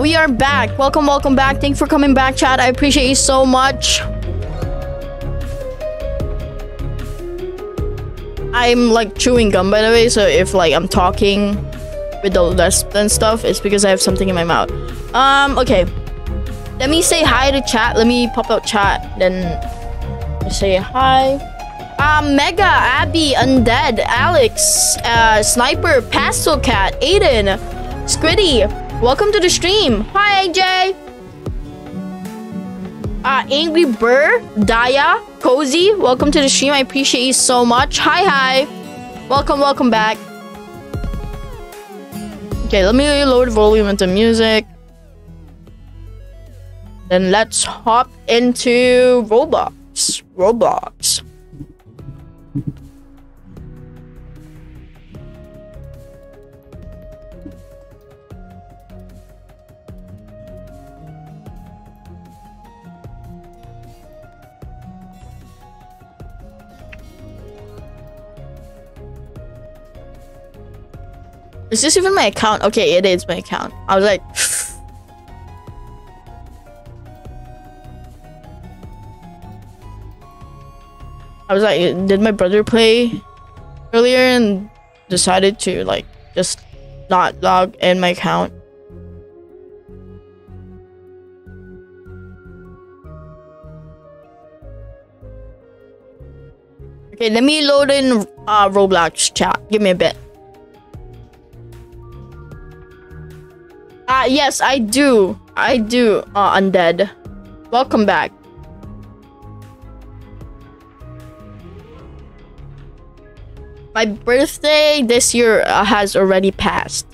We are back. Welcome, welcome back. Thanks for coming back, chat. I appreciate you so much. I'm like chewing gum, by the way. So if like I'm talking with the lisp and stuff, it's because I have something in my mouth. Um, okay. Let me say hi to chat. Let me pop out chat. Then say hi. Um, Mega, Abby, Undead, Alex, uh, Sniper, Pastel Cat, Aiden, Squiddy, welcome to the stream. Hi, AJ. Uh, Angry Burr, Daya, Cozy, welcome to the stream. I appreciate you so much. Hi, hi. Welcome, welcome back. Okay, let me lower the volume into music. Then let's hop into Roblox. Roblox. Is this even my account? Okay, it is my account. I was like... I was like, did my brother play earlier and decided to like just not log in my account? Okay, let me load in uh, Roblox chat. Give me a bit. Uh, yes, I do. I do, uh, Undead. Welcome back. My birthday this year uh, has already passed.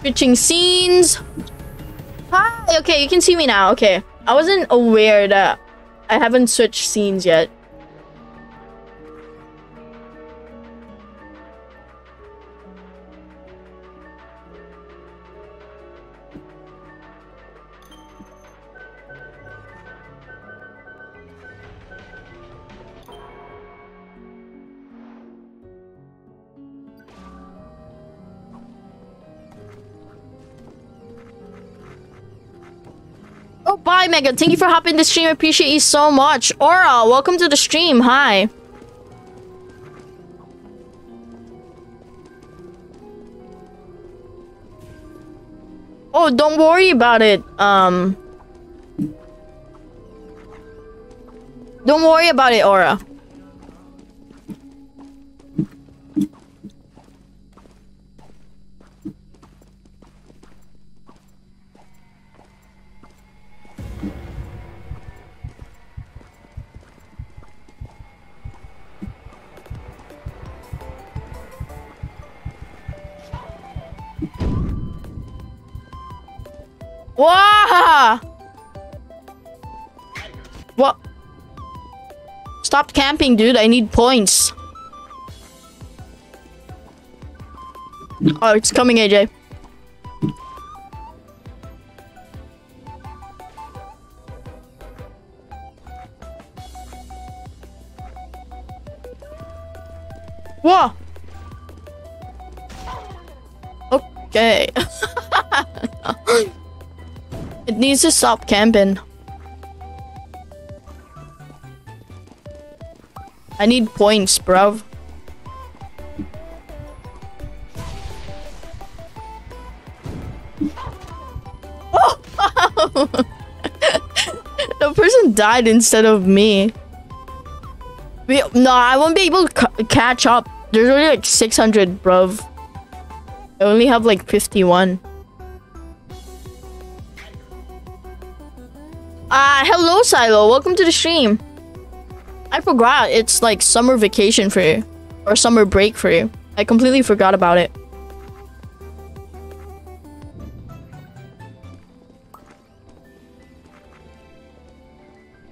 Switching scenes. Hi, okay, you can see me now. Okay, I wasn't aware that I haven't switched scenes yet. Oh, bye, Megan. Thank you for hopping the stream. I appreciate you so much. Aura, welcome to the stream. Hi. Oh, don't worry about it. Um... Don't worry about it, Aura. Wow! What? Stop camping, dude. I need points. Oh, it's coming, AJ. Whoa! Okay. it needs to stop camping. I need points, bruv. Oh! the person died instead of me. We, no, I won't be able to ca catch up. There's only like 600, bruv. I only have like 51. Uh, hello Silo. Welcome to the stream. I forgot it's like summer vacation for you. Or summer break for you. I completely forgot about it.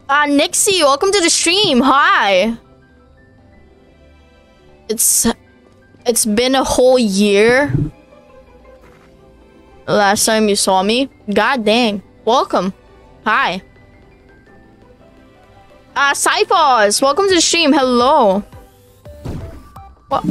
Ah, uh, Nixie, welcome to the stream. Hi. It's it's been a whole year. Last time you saw me. God dang. Welcome. Hi. Uh, Cyphos, welcome to the stream. Hello. What?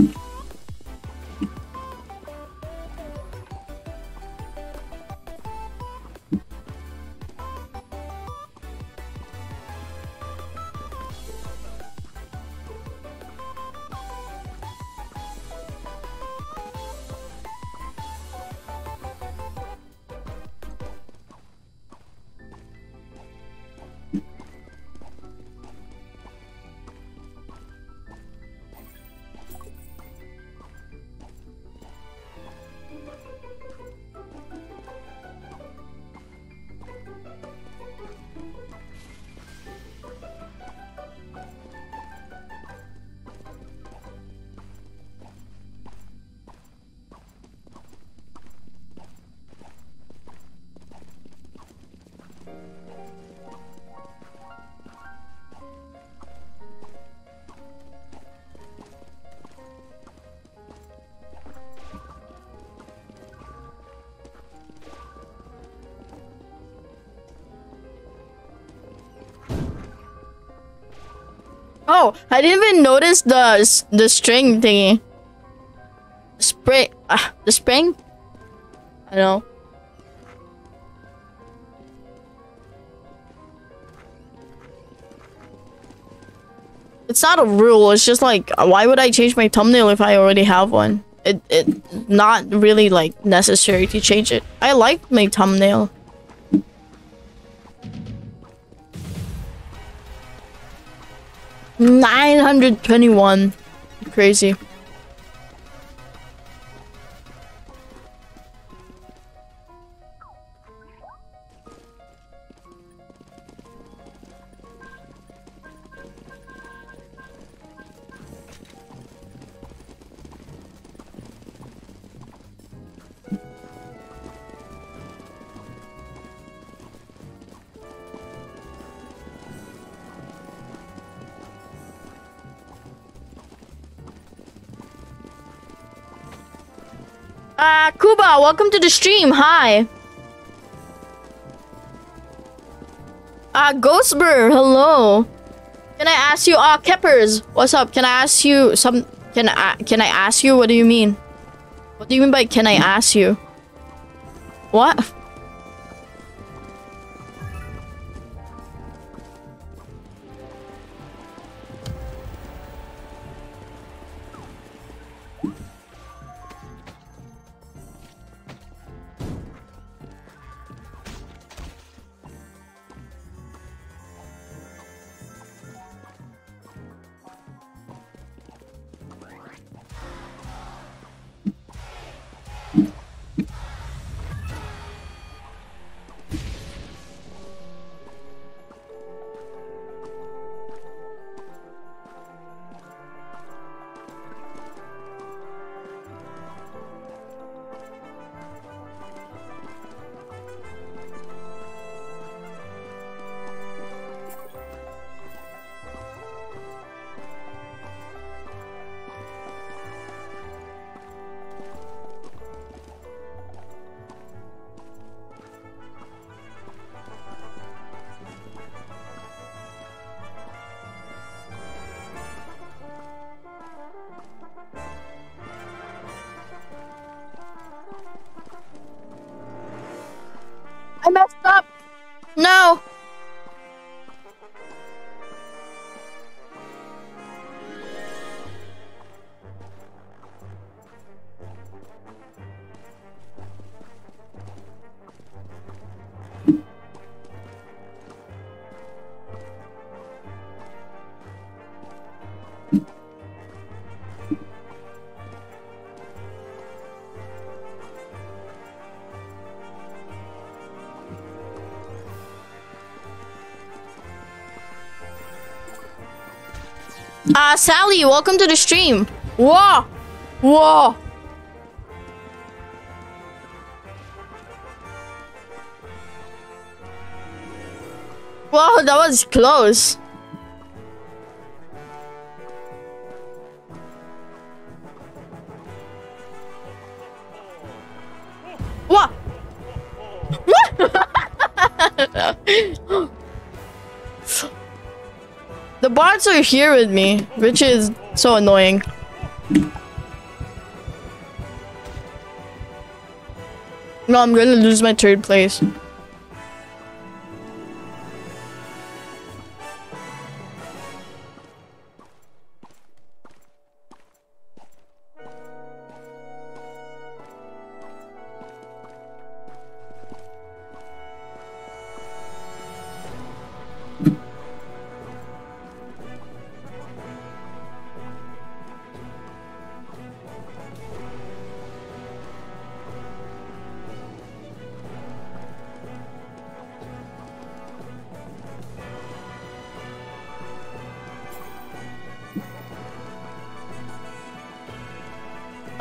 I didn't even notice the the string thingy. Spring, uh, the spring. I know. It's not a rule. It's just like, why would I change my thumbnail if I already have one? It it not really like necessary to change it. I like my thumbnail. 921. Crazy. Welcome to the stream. Hi. Uh, Ghostbur, hello. Can I ask you, uh, Keppers, what's up? Can I ask you some, can I, can I ask you? What do you mean? What do you mean by can I ask you? What? Uh, Sally, welcome to the stream. Whoa! Whoa! Whoa, that was close. Bots are here with me, which is so annoying. No, I'm gonna lose my third place.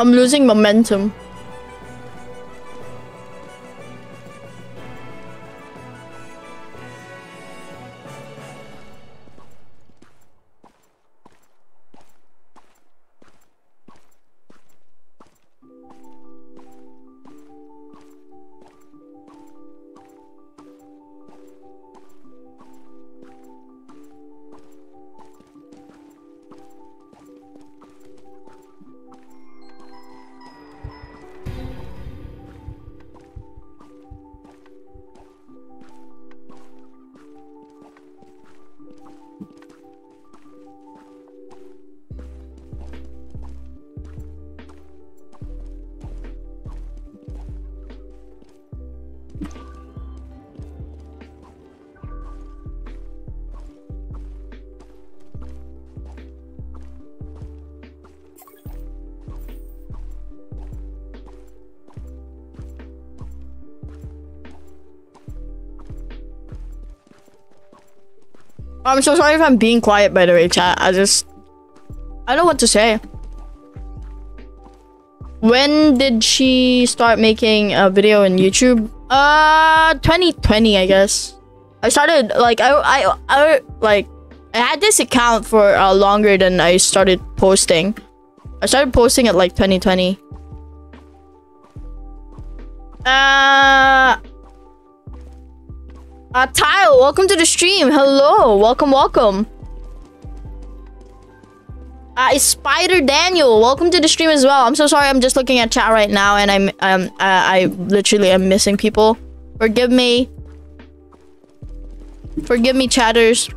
I'm losing momentum. I'm so sorry if I'm being quiet, by the way, chat. I just... I don't know what to say. When did she start making a video in YouTube? Uh, 2020, I guess. I started, like, I, I, I, like, I had this account for uh, longer than I started posting. I started posting at, like, 2020. Welcome to the stream. Hello, welcome, welcome. Uh, Spider Daniel, welcome to the stream as well. I'm so sorry, I'm just looking at chat right now and I'm, um, I literally am missing people. Forgive me. Forgive me, chatters.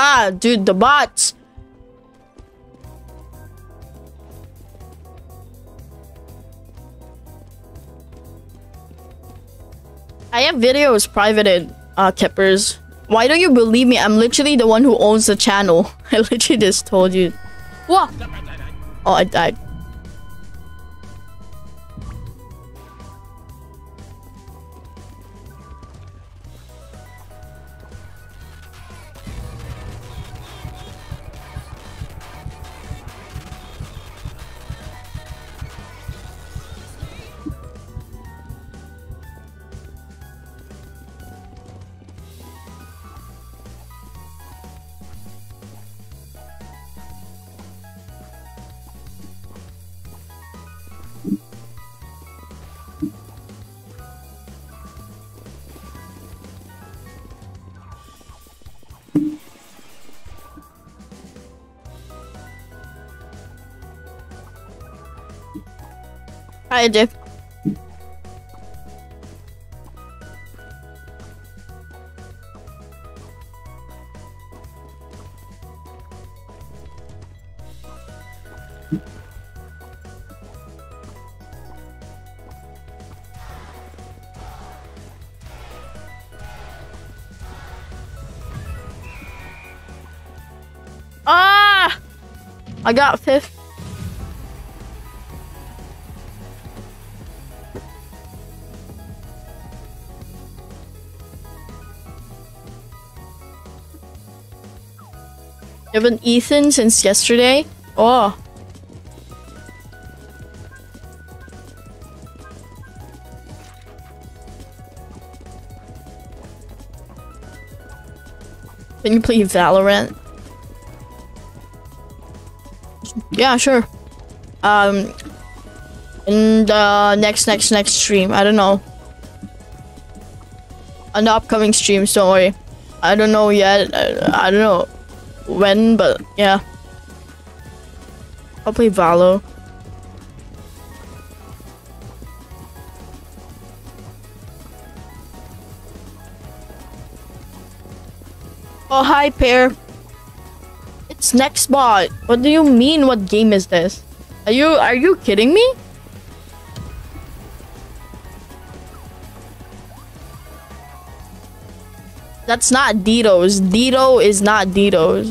Ah, dude, the bots. I have videos privated, uh, Keppers. Why don't you believe me? I'm literally the one who owns the channel. I literally just told you. What? Oh, I died. Hi, Jeff. Ah! I got fifth. Haven't Ethan since yesterday? Oh. Can you play Valorant? Yeah, sure. Um, in the next, next, next stream. I don't know. On the upcoming streams, don't worry. I don't know yet. I, I don't know when, but yeah. I'll play Valo. Oh, hi, Pear. It's Nextbot. What do you mean? What game is this? Are you are you kidding me? That's not Ditos. Dito is not Ditos.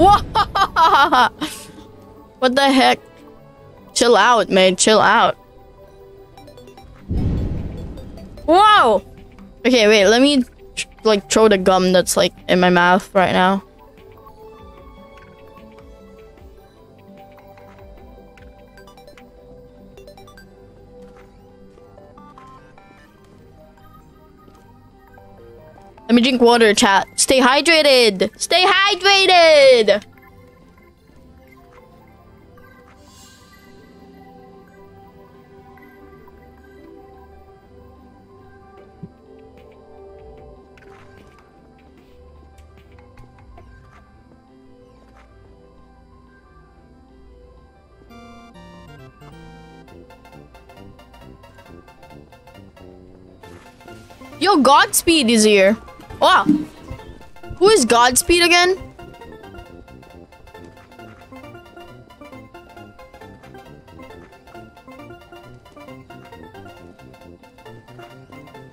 What? the heck? Chill out, man. Chill out. Wow. Okay, wait. Let me like throw the gum that's like in my mouth right now. Drink water, chat. Stay hydrated. Stay hydrated. Yo, Godspeed is here. Wow. Who is Godspeed again?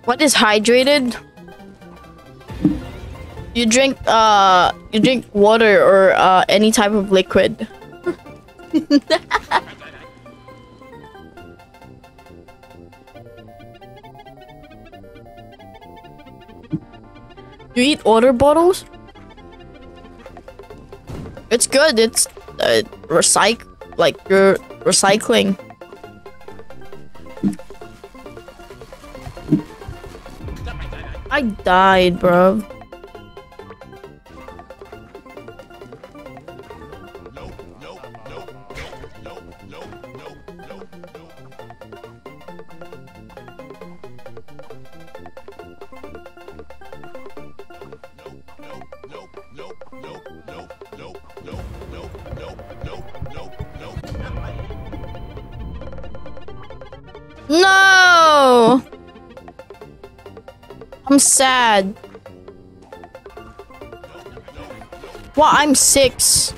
What is hydrated? You drink uh you drink water or uh any type of liquid. You eat water bottles? It's good. It's uh, recyc like you're recycling. I died, bro. I'm sad. Well, I'm six.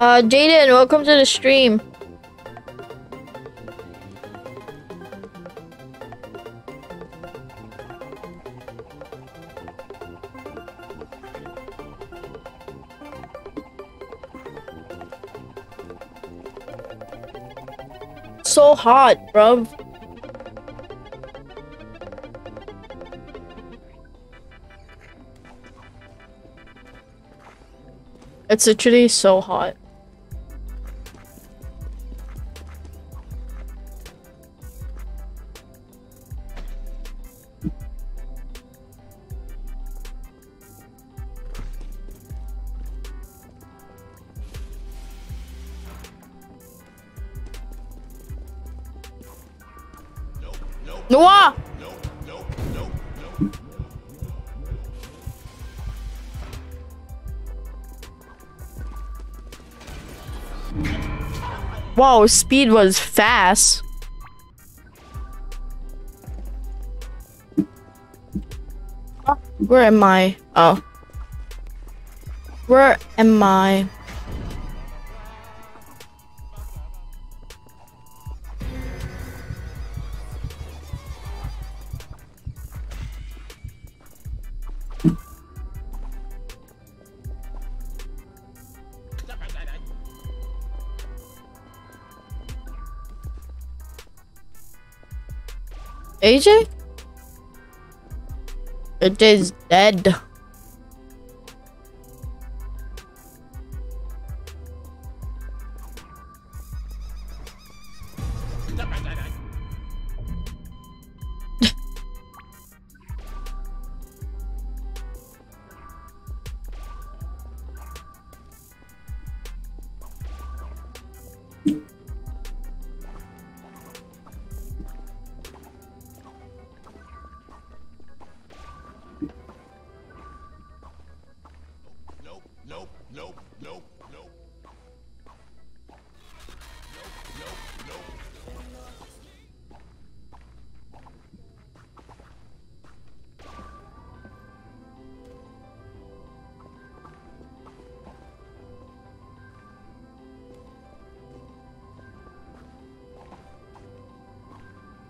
Uh, Jaden, welcome to the stream. Hot, bruv. It's literally so hot. Noah! Wow, speed was fast. Where am I? Oh. Where am I? It is dead.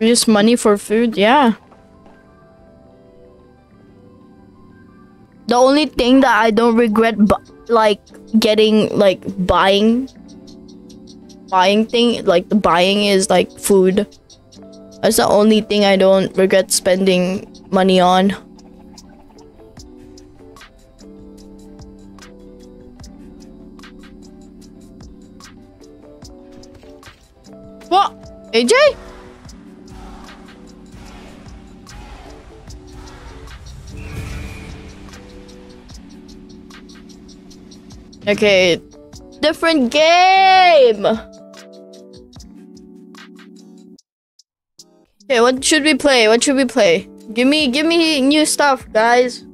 Use money for food, yeah. The only thing that I don't regret, like getting, like buying, buying thing, like the buying is like food. That's the only thing I don't regret spending money on. Okay, different game. Okay, what should we play? What should we play? Give me, give me new stuff, guys.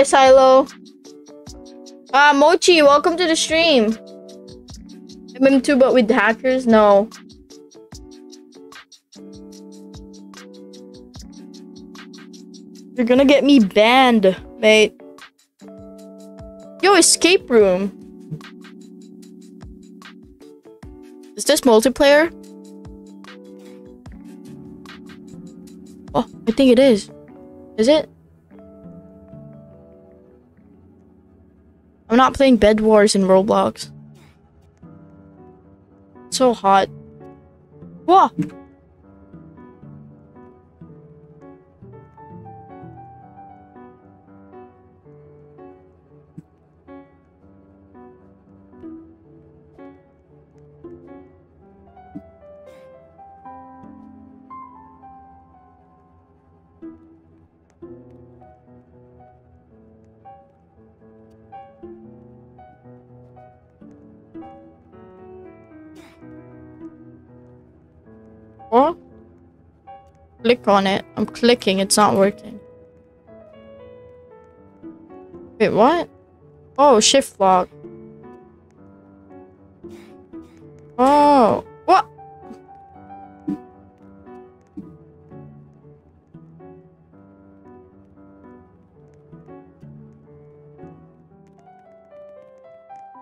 Hi, Silo. Uh, Mochi, welcome to the stream. MM2, but with hackers? No. You're gonna get me banned, mate. Yo, escape room. Is this multiplayer? Oh, I think it is. Is it? I'm not playing Bed Wars in Roblox. It's so hot. Whoa! Click on it. I'm clicking. It's not working. Wait, what? Oh, shift lock. Oh. What?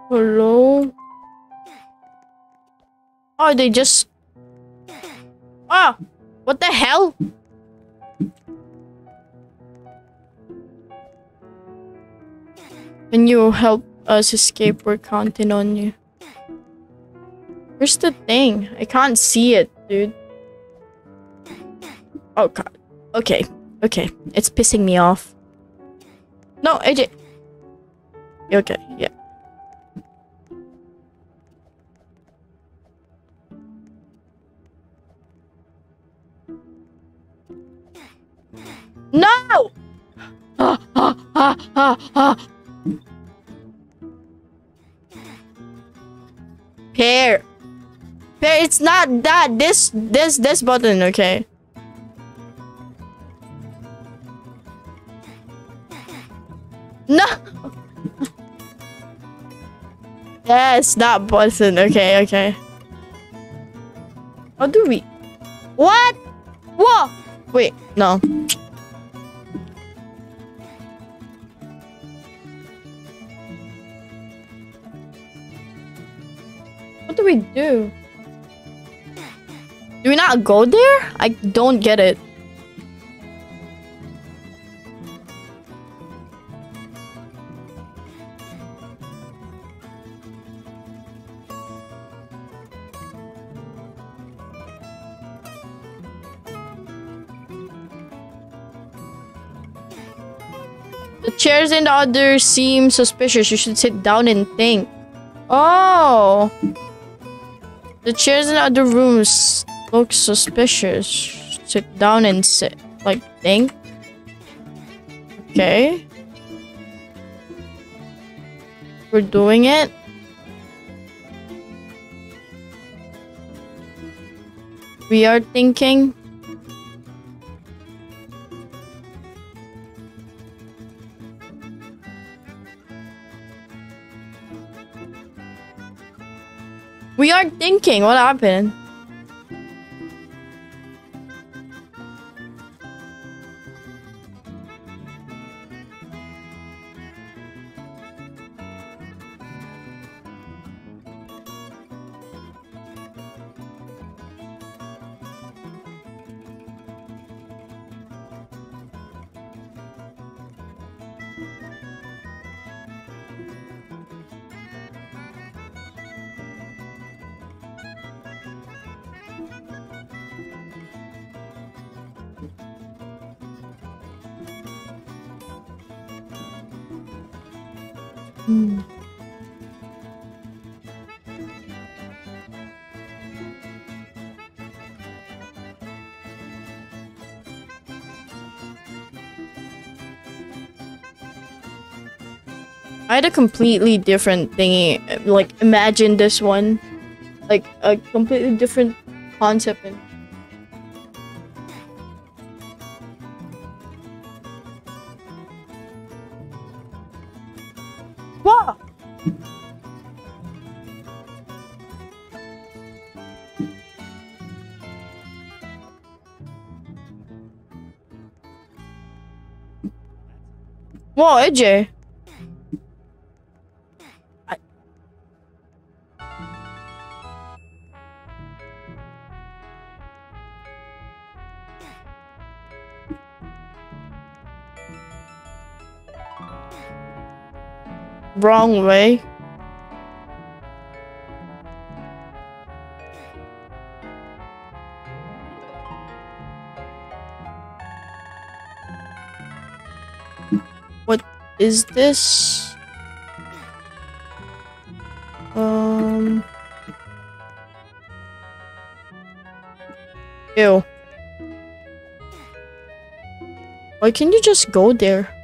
Hello? Oh, they just! What the hell? Can you help us escape? We're counting on you. Where's the thing? I can't see it, dude. Oh god. Okay. Okay. It's pissing me off. No, AJ. Okay, yeah. No! Ah, ah, ah, ah, ah. Pear. Pear, it's not that. This, this, this button, okay? No! yes, that button. Okay, okay. How do we... What? Whoa! Wait, no. do we do? Do we not go there? I don't get it. The chairs and the seem suspicious. You should sit down and think. Oh. The chairs in the other rooms look suspicious. Sit down and sit. Like, think. Okay. We're doing it. We are thinking. We are thinking. What happened? I had a completely different thingy. Like, imagine this one. Like, a completely different concept. And I- Wrong way. Is this? Um. Ew. Why can't you just go there?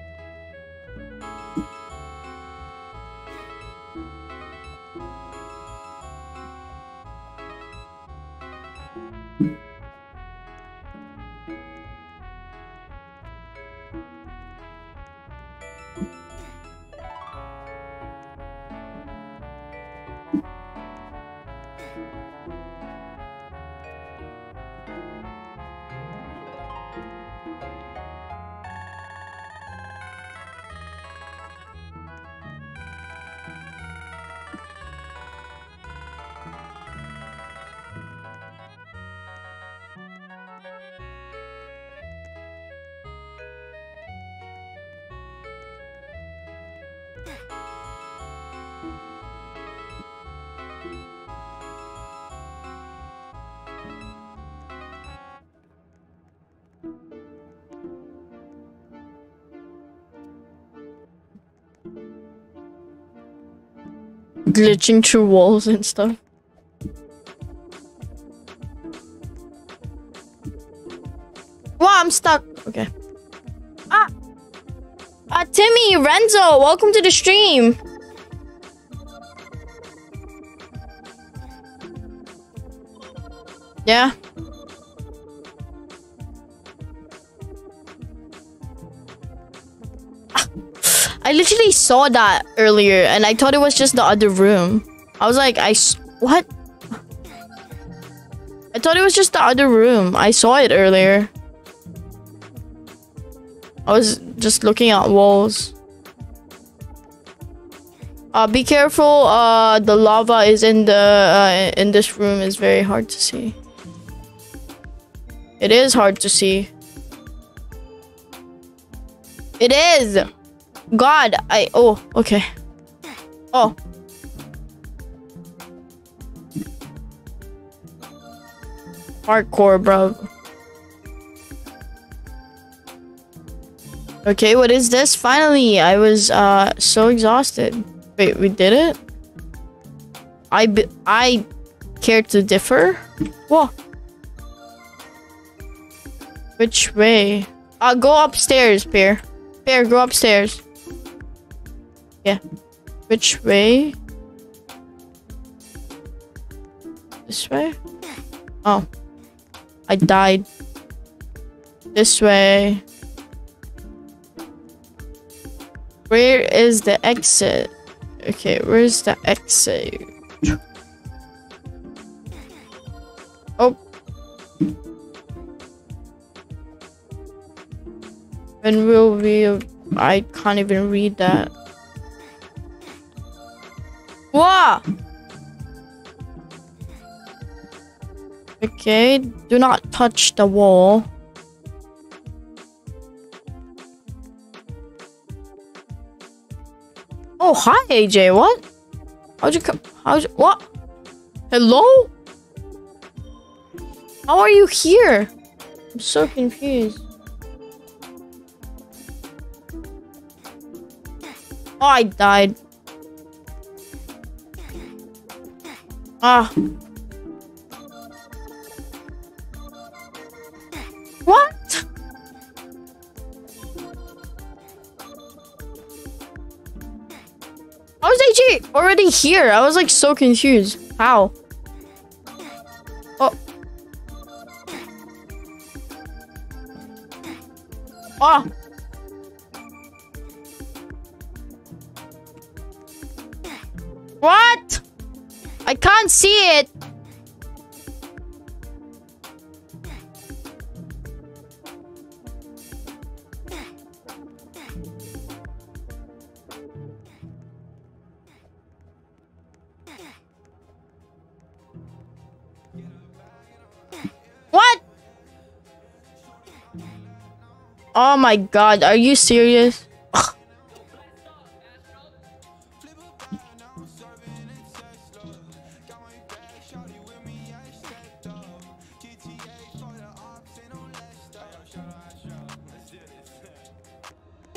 Glitching through walls and stuff. Wow, I'm stuck. Okay. Ah! Uh, Timmy, Renzo, welcome to the stream. Yeah. Saw that earlier and I thought it was just the other room. I was like, I what? I thought it was just the other room. I saw it earlier. I was just looking at walls. Uh, be careful. Uh, the lava is in the uh, in this room is very hard to see. It is hard to see. It is. God, I oh okay. Oh. Hardcore, bro. Okay, what is this? Finally, I was uh so exhausted. Wait, we did it? I I care to differ? Whoa. Which way? Uh, go upstairs, Pear. Pear, go upstairs. Yeah. Which way? This way? Oh. I died. This way. Where is the exit? Okay, where's the exit? Oh. When will we... I can't even read that. What? Okay, do not touch the wall. Oh, hi, AJ. What? How'd you come? How'd you? What? Hello? How are you here? I'm so confused. Oh, I died. Ah. What? How is AJ already here? I was like so confused. How? Oh. Oh. See it. What? Oh my god, are you serious?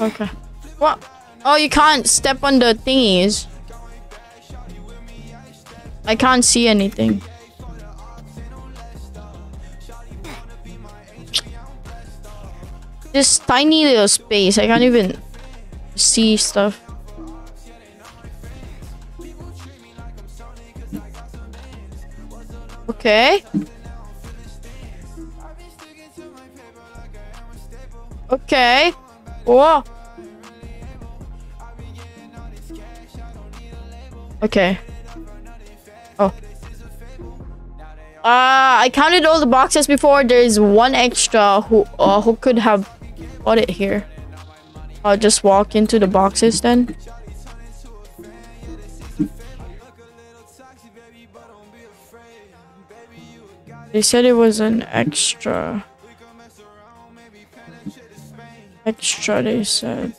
Okay. What? Oh, you can't step on the thingies. I can't see anything. This tiny little space. I can't even see stuff. Okay. Okay. Whoa. Okay. Oh. Uh, I counted all the boxes before. There's one extra who uh, who could have bought it here. I'll just walk into the boxes then. They said it was an extra. Extra, they said.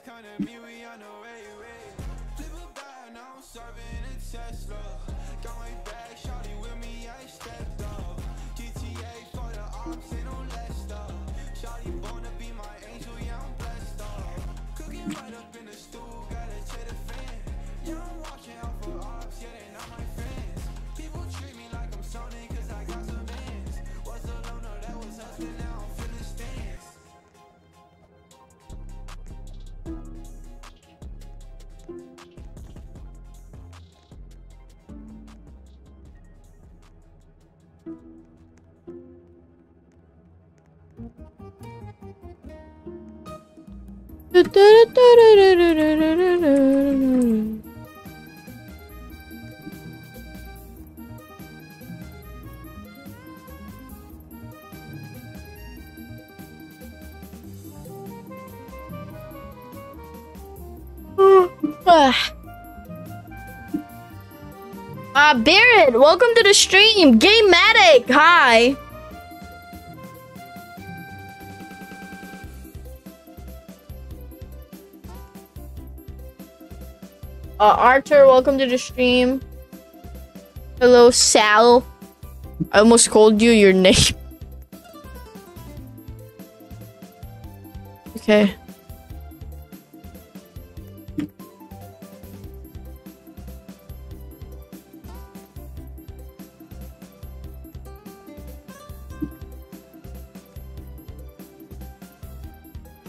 Uh, Barrett, welcome to the stream. Gamematic, hi. Uh, Arthur, welcome to the stream. Hello, Sal. I almost called you your name. Okay.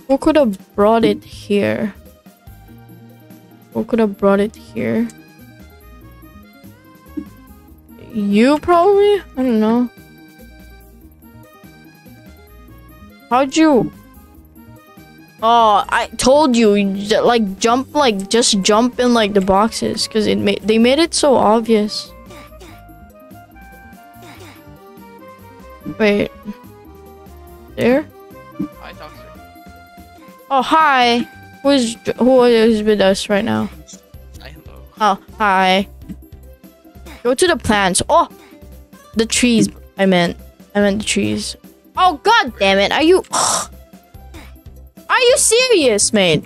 Who could have brought it here? Who could have brought it here? You probably? I don't know. How'd you? Oh, I told you, like jump, like just jump in like the boxes, cause it made they made it so obvious. Wait, there? Hi, Doctor. Oh hi, who is who is with us right now? Hello. Oh hi. Go to the plants. Oh, the trees. I meant, I meant the trees. Oh god damn it! Are you? Are you serious, mate?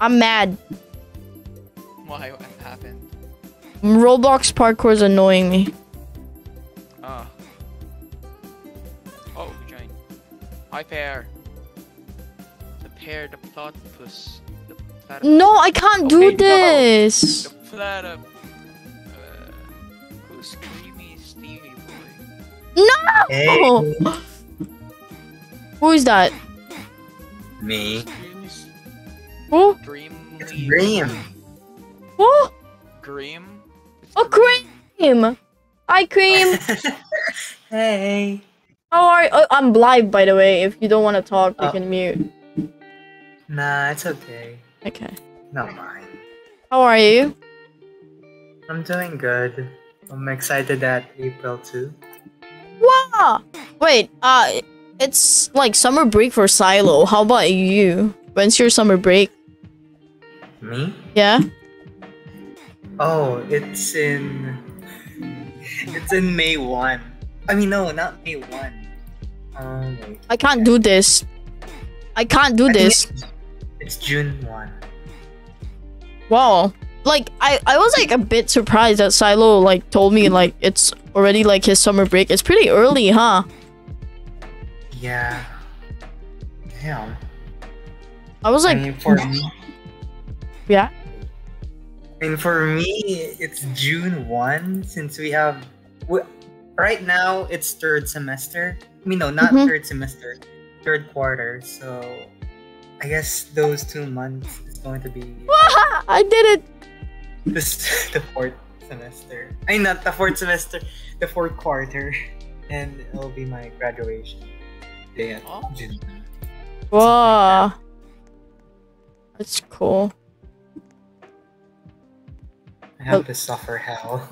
I'm mad. Why? What happened? Roblox parkour is annoying me. Ah. Oh, we joined. Hi, pair. The the platypus. The platypus. No, I can't do Okay, no. this. The platypus. Uh, creamy Stevie boy? No. Hey, Who is that? me. Creamy s- Who? Dream. It's Dream. Who? Dream. Oh, Cream. Hi, Cream. hey. How are? Oh, I'm live, by the way. If you don't want to talk, you Oh. can mute. Nah, it's okay. Okay. Not mine. How are you? I'm doing good. I'm excited that April too. Wow. Wait. Uh, it's like summer break for Silo. How about you? When's your summer break? Me? Yeah. Oh, it's in. It's in May one. I mean, no, not May one. Um. I can't do this. I can't do I this. It's, June one. Wow. Like I, I was like a bit surprised that Silo like told me like it's already like his summer break. It's pretty early, huh? Yeah. Damn. I was I like, mean, for me. yeah. I mean, for me, it's June 1 since we have. w- Right now, it's third semester. I mean, no, not Mhm. third semester, third quarter. So, I guess those two months is going to be I did it. this, the fourth semester. I mean, not the fourth semester, the fourth quarter. And it'll be my graduation day at Oh. June. Wow. That's cool. I have oh. to suffer hell.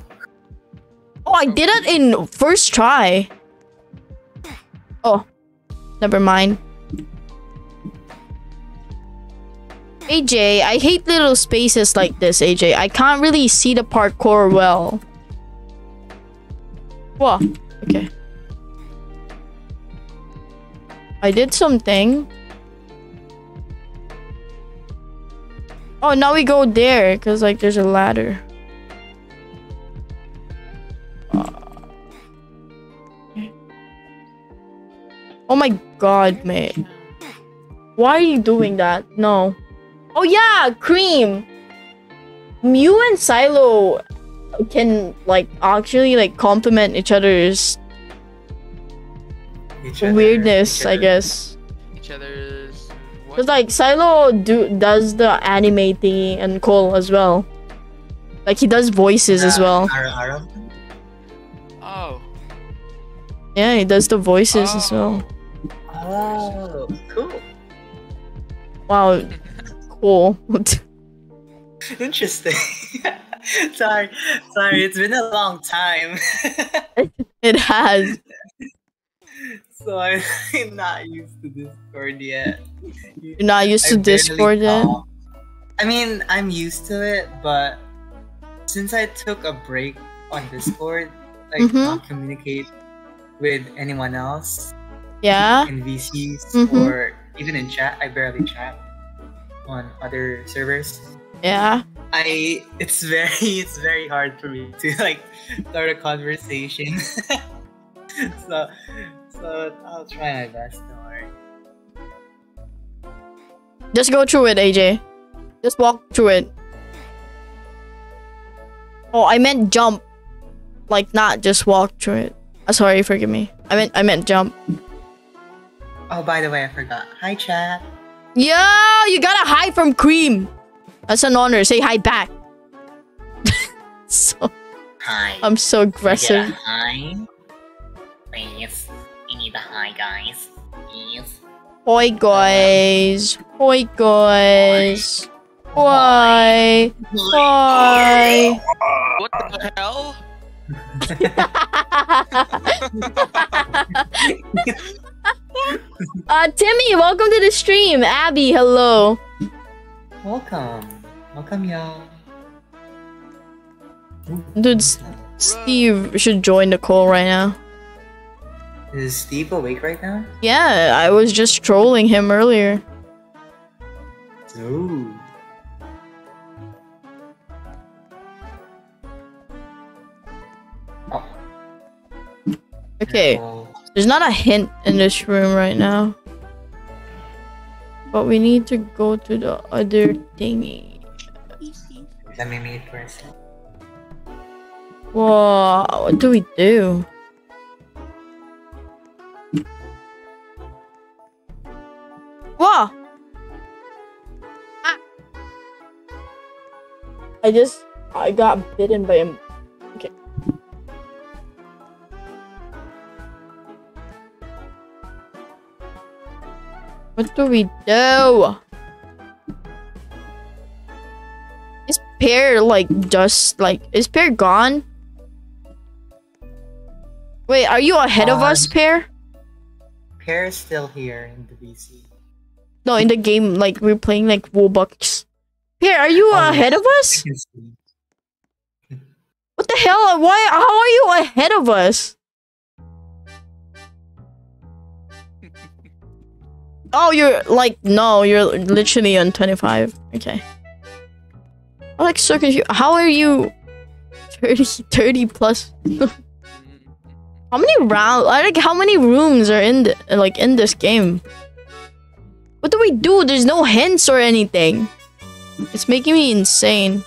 Oh, I did it in first try. Oh, never mind. AJ, I hate little spaces like this, AJ. I can't really see the parkour well. Whoa, okay. I did something. Oh, now we go there, because, like, there's a ladder. Oh my god, mate. Why are you doing that? No. Oh yeah, Cream. Mew and Silo can like actually like complement each other's Each other- weirdness, each I guess. Each other's. What? Cause like Silo do does the anime thingy and Cole as well. Like he does voices as Uh, well. Ara- Ara? Oh. Yeah, he does the voices as well. Oh, cool. Wow, cool. Interesting. sorry, sorry. It's been a long time, it has. so I'm not used to Discord yet. You're not used I to Discord yet. I mean, I'm used to it, but since I took a break on Discord, like Mhm. not communicate with anyone else Yeah. in VCs Mhm. or even in chat, I barely chat on other servers. Yeah. I it's very it's very hard for me to like start a conversation. so so I'll try my best. Don't worry. Just go through it, AJ. Just walk through it. Oh, I meant jump. Like not just walk through it. Uh, sorry, forgive me. I meant I meant jump. Oh, by the way, I forgot. Hi, chat. Yo, you got a hi from Cream. That's an honor. Say hi back. so Hi. I'm so Can I get aggressive. a hi. Please. We need a hi, guys. Please. Hoi um, guys. Hoi guys. Why? Why? What the hell? uh, Timmy, welcome to the stream. Abby, hello. Welcome. Welcome, y'all. Dude, Steve should join the call right now. Is Steve awake right now? Yeah, I was just trolling him earlier. Ooh. Oh, Okay. There's not a hint in this room right now. But we need to go to the other thingy. Let me a sec. Whoa, what do we do? Whoa! Ah. I just, I got bitten by a. What do we do? Is Pear like just like is Pear gone? Wait, are you ahead of us, Pear? Pear is still here in the VC. No, in the game, like we're playing like Roblox. Pear, are you Oh, ahead of us? What the hell? Why? How are you ahead of us? Oh, you're like no, you're literally on twenty five. Okay. I'm like so confused. How are you 30, 30 plus? How many rounds? Like how many rooms are in the, like in this game? What do we do? There's no hints or anything. It's making me insane.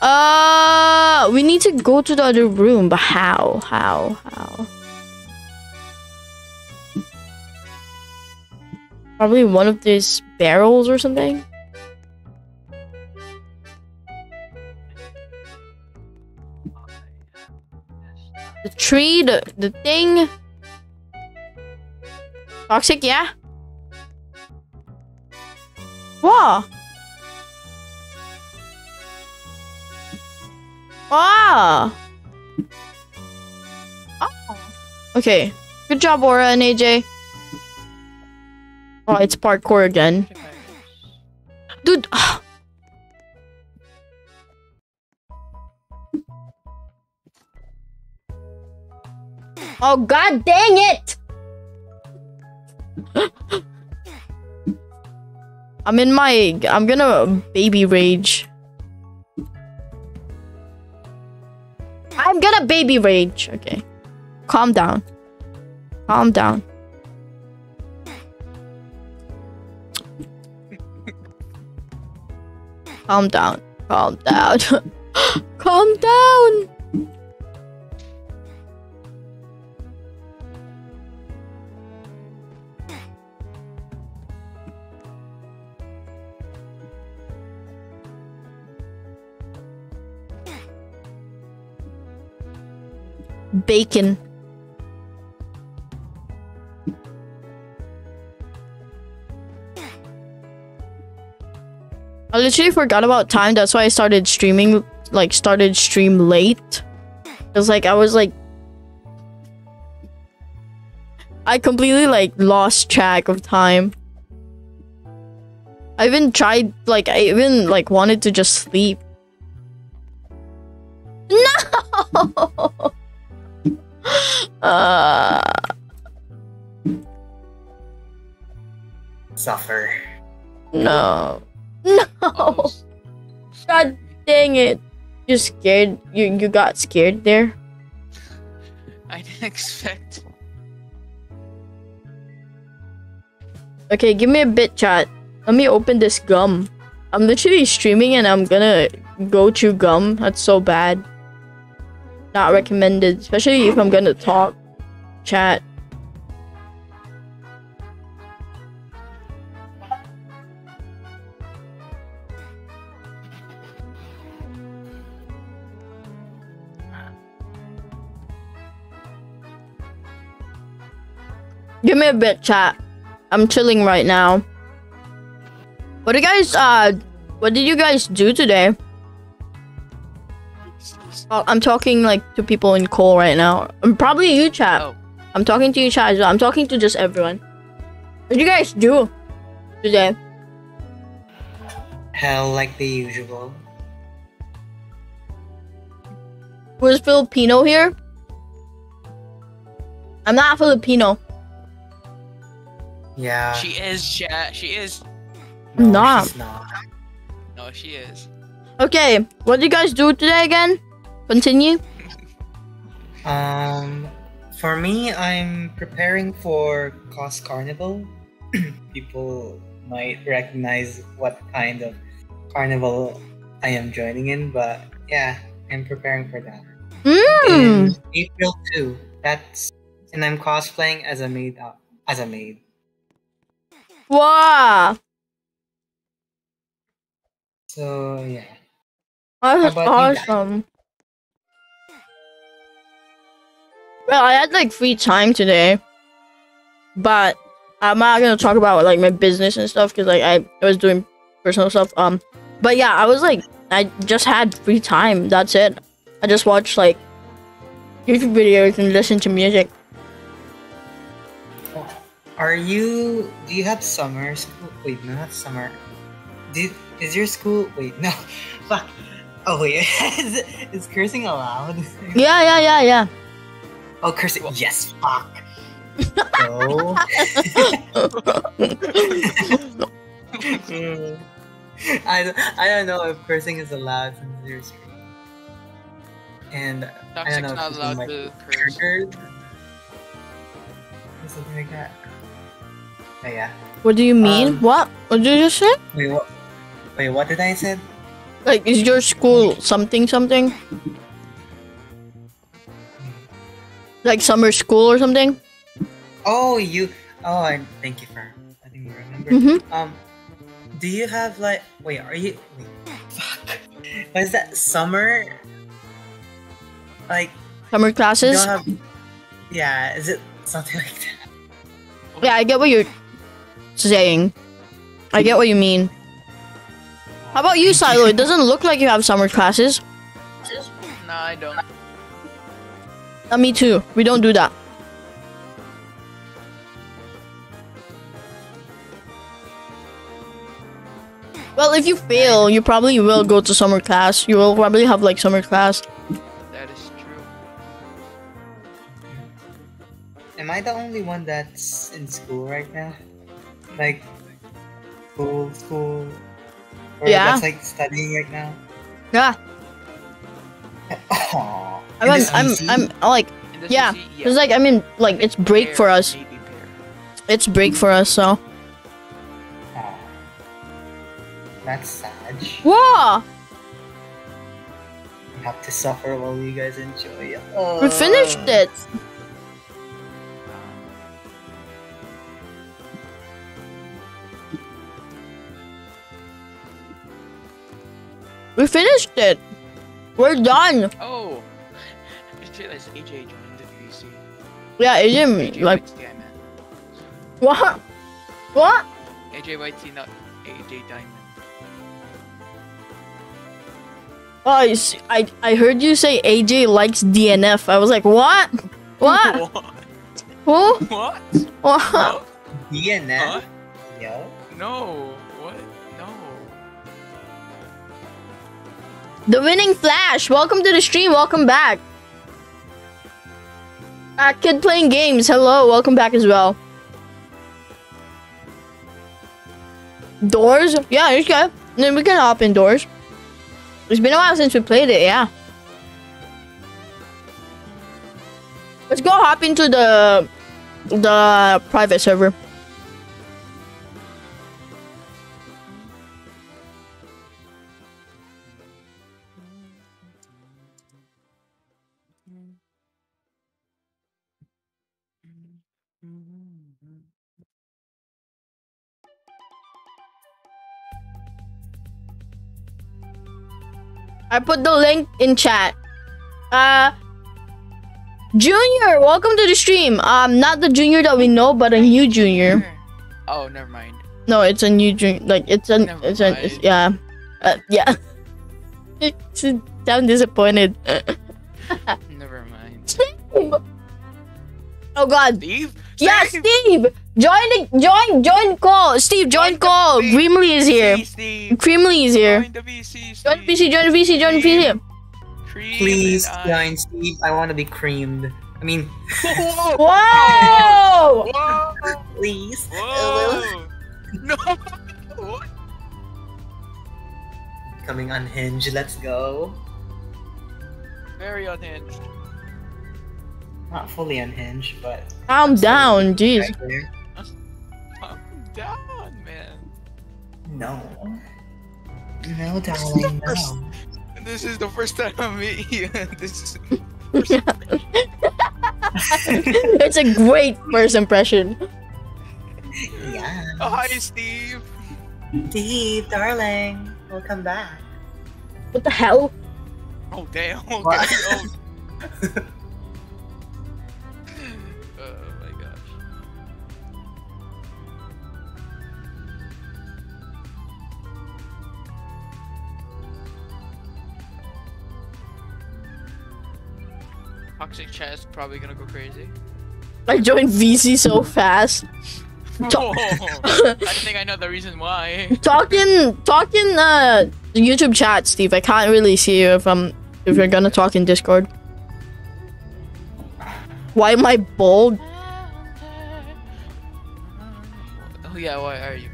Uh, we need to go to the other room, but how? How? How? Probably one of these barrels or something. The tree, the the thing. Toxic, yeah. Wow. Ah. Oh. Okay. Good job, Aura and AJ. Oh, it's parkour again. Dude. Ah. Oh, god dang it! I'm in my. I'm gonna baby rage. I'm gonna baby rage. Okay. Calm down. Calm down. Calm down. Calm down. Calm down. Bacon. I literally forgot about time. That's why I started streaming, like, started stream late. Cause like I was like, I completely like lost track of time. I even tried, like, I even like wanted to just sleep. No. Uh, Suffer. no. No. Oh, God dang it. You scared you you got scared there? I didn't expect. Okay, give me a bit chat. Let me open this gum. I'm literally streaming and I'm gonna go chew gum. That's so bad. Not recommended, especially if I'm gonna talk. Chat. Give me a bit, chat. I'm chilling right now. What do you guys uh what did you guys do today? Oh, I'm talking like to people in call right now. I'm probably you chat. Oh. I'm talking to you chat as well. I'm talking to just everyone. What did you guys do today? Hell, like the usual. Was Filipino here? I'm not Filipino. Yeah. She is, chat. She is. no, Nah. she's not. No, she is. Okay, what did you guys do today again? Continue. Um, for me, I'm preparing for Cos Carnival. People might recognize what kind of carnival I am joining in, but yeah, I'm preparing for that. Mm. In April too. That's and I'm cosplaying as a maid. Uh, as a maid. Wow. So yeah. That's How about you guys? awesome. Well, I had like free time today, but I'm not gonna talk about like my business and stuff because like I, I was doing personal stuff. Um, but yeah, I was like I just had free time. That's it. I just watched like YouTube videos and listened to music. Are you? Do you have summer school? Wait, no, not summer. Did is your school? Wait, no. Fuck. Oh wait, is, is cursing allowed? Yeah, yeah, yeah, yeah. Oh, cursing. Well, Yes. Fuck. So. Mm. I, don't- I don't know if cursing is allowed since there's stream. And I don't Toxic's know not if allowed like to curse. triggered or something like that. Oh yeah. What do you mean? Um, what? What did you say? Wait, what? Wait, what did I say? Like, is your school something something? Like summer school or something? Oh, you. Oh, I thank you for letting me remember. Mm-hmm. Um, do you have like? Wait, are you? Wait, fuck. What is that? Summer? Like Summer you classes? don't have? Yeah, is it something like that? Yeah, I get what you're saying. I get what you mean. How about you, Silo? It doesn't look like you have summer classes. No, I don't. Uh, me too. We don't do that. Well, if you fail, you probably will go to summer class. You will probably have like summer class. That is true. Am I the only one that's in school right now? Like, school, school. Or Yeah. That's like studying right now. Yeah, Aww. I'm, In this I'm, I'm, I'm like, In the Yeah, CC, it's like I mean, like it's break for us. It's break for us. So, Aw. That's sad. whoa, You have to suffer while you guys enjoy it. Oh. we finished it. We finished it. We're done. Oh! I just realized AJ joined the VC. Yeah, it AJ like White's the guy, man. what? What? AJ White's not AJ Diamond. Oh, I, s- I I heard you say AJ likes DNF. I was like, what? What? What? Who? What? What? Huh? DNF? Huh? Yo. No. No. The winning flash. Welcome to the stream. Welcome back. Kid playing games. Hello. Welcome back as well. Doors. Yeah, you can. Then we can hop indoors. It's been a while since we played it. Yeah. Let's go hop into the the private server. I put the link in chat. Uh, Junior, welcome to the stream. Um, not the junior that we know, but a new junior. Oh, never mind. No, it's a new junior. Like it's a, Never it's a, it's, yeah, uh, yeah. I'm disappointed. Never mind. oh God. Steve? Yeah, Steve! Steve. Join the join join call. Steve, join Join call. Creamly is here. Creamly is here. Join the VC, Join Steve. VC. Join VC. Join VC. Cream Please I- join Steve. I want to be creamed. I mean, Whoa! Whoa! Whoa! please. Whoa! No! What? Coming unhinged. Let's go. Very unhinged. Not fully unhinged, but Calm down, jeez. right there. Calm down, man. No. No, darling, no. This is the first time I meet you. this is it's a great first impression. yeah. oh, hi, Steve. Steve, darling, welcome back. What the hell? Oh, damn. Okay. What? Oh Toxic chat is probably gonna go crazy. I joined VC so fast. Oh, I think I know the reason why. Talking, talking, uh, YouTube chat, Steve. I can't really see you if I'm, if you're gonna talk in Discord. Why am I bold? Oh yeah, why are you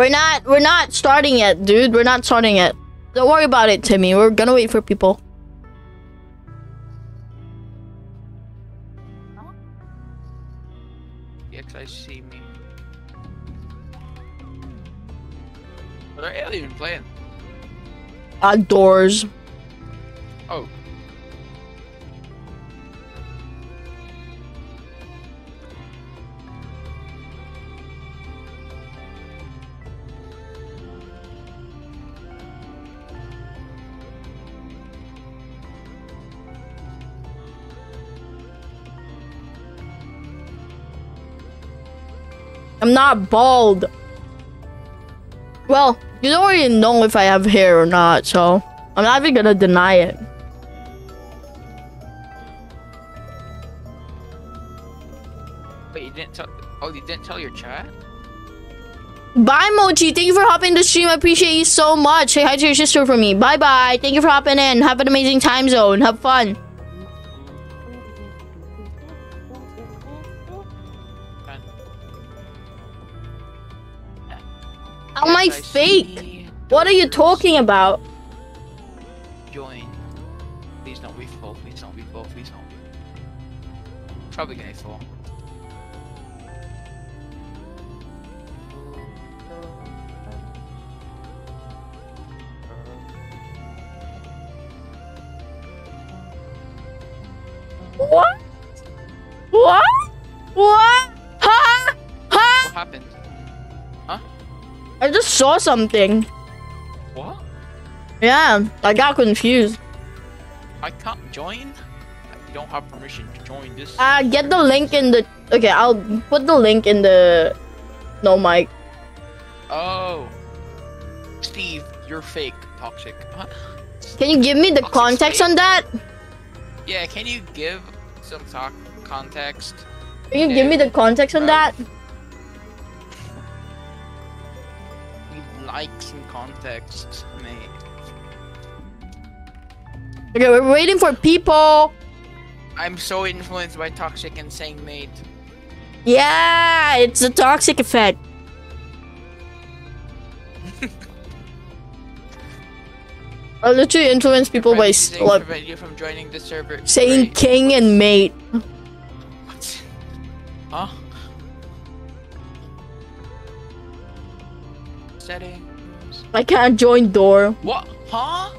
We're not, we're not starting yet, dude. We're not starting yet. Don't worry about it, Timmy. We're gonna wait for people. EXI see me. What are even playing? Outdoors. Oh. I'm not bald. Well, you don't really know if I have hair or not, so I'm not even gonna deny it. Wait, you didn't tell. Oh, you didn't tell your chat? Bye, Mochi. Thank you for hopping the stream. I appreciate you so much. Say hi to your sister for me. Bye bye. Thank you for hopping in. Have an amazing time zone. Have fun. How am I fake? What are you talking about? Join. Please don't be full. Please don't be full. Please don't. Probably gonna be full. What? What? What? Huh? Huh? What happened? I just saw something. What? Yeah, I got confused. I can't join? You don't have permission to join this. Uh, get the link in the. Okay, I'll put the link in the. No mic. Oh. Steve, you're fake. Toxic. Huh? Can you give me the Toxic context fake? on that? Yeah, can you give some context? Can you give me the context on that? Like some context, mate. Okay, we're waiting for people. I'm so influenced by toxic and saying mate. Yeah, it's a toxic effect. I literally influence people by s- Trying to like, prevent you from joining the server. saying Great. king and mate. What? Huh? I can't join door. What? Huh?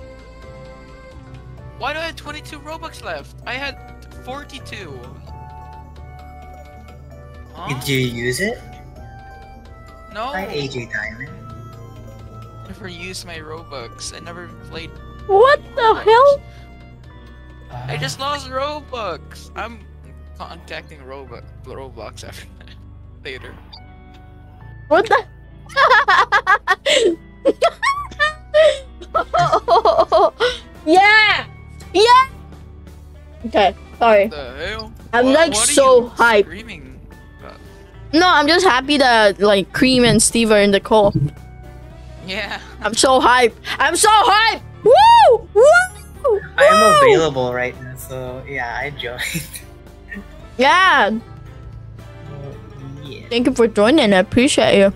Why do I have 22 Robux left? I had 42. Huh? Huh? Did you use it? No. I AJ Diamond. never used my Robux. I never played. What the hell? I just lost Robux. I'm contacting Robux Roblox after that. later. What the? yeah! Yeah! Okay, sorry. What the hell? I'm, What- like, what are so you hyped. Screaming. about? No, I'm just happy that like Cream and Steve are in the call. Yeah. I'm so hyped. I'm so hyped! Woo! Woo! I'm available right now, so yeah, I joined. Yeah, oh, yeah. thank you for joining. I appreciate you.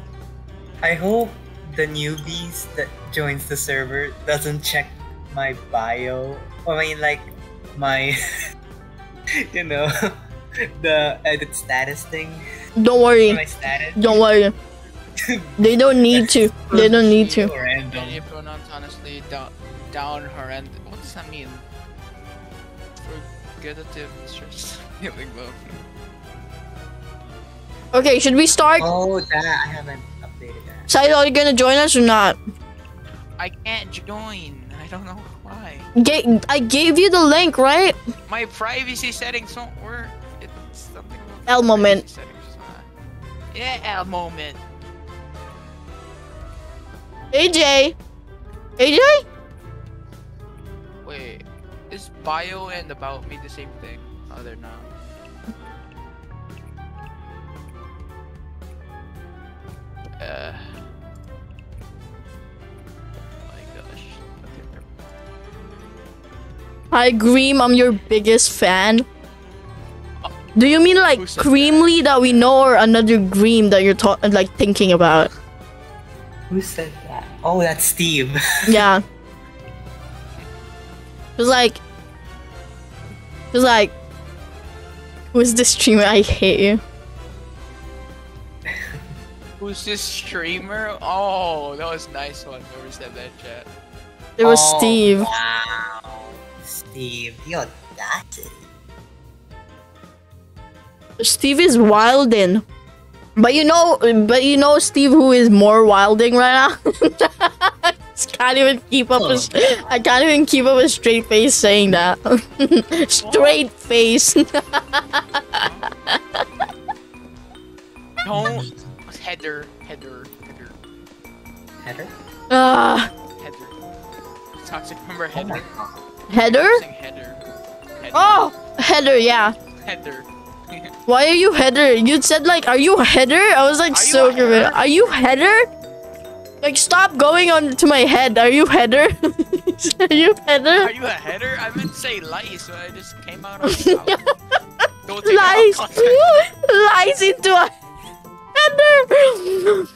I hope the newbies that joins the server doesn't check my bio. I mean, like my, you know, the edit status thing. Don't worry. My status. Don't worry. They don't need to. They don't need to. Random. Many pronouns honestly down down horrendous. What does that mean? Forgetative stress feeling love. Okay, should we start? Oh, that I haven't Sai, are you gonna join us or not? I can't join. I don't know why. Ga- I gave you the link, right? My privacy settings don't work. It's something about L moment. settings not- Yeah, L moment. AJ. AJ? Wait, is bio and about me the same thing? Oh, they're not. Uh. Hi, Greem. I'm your biggest fan. Do you mean like Who Creamly that we know, or another Greem that you're ta- like thinking about? Who said that? Oh, that's Steve. Yeah. It was like, it was like, who's this streamer? I hate you. Who's this streamer? Oh, that was a nice one. Whoever said that chat. It was Oh, Steve. Wow. Steve, the audacity. Steve is wilding. But you know, but you know, Steve, who is more wilding right now? Just can't even keep up. A, s- I can't even keep up a straight face saying that. straight face. Don't header, header, header, Header? Ah, header. Toxic remember Oh my header. god. header. Saying header. header. Oh, header. Yeah. header. Why are you header? You said like, are you header? I was like Are so confused. Are you header? Like, stop going on to my head. Are you header? are you header? Are you a header? I meant to say lice, but I just came out of my mouth. Don't take Lies. it out of context. Lies into a header.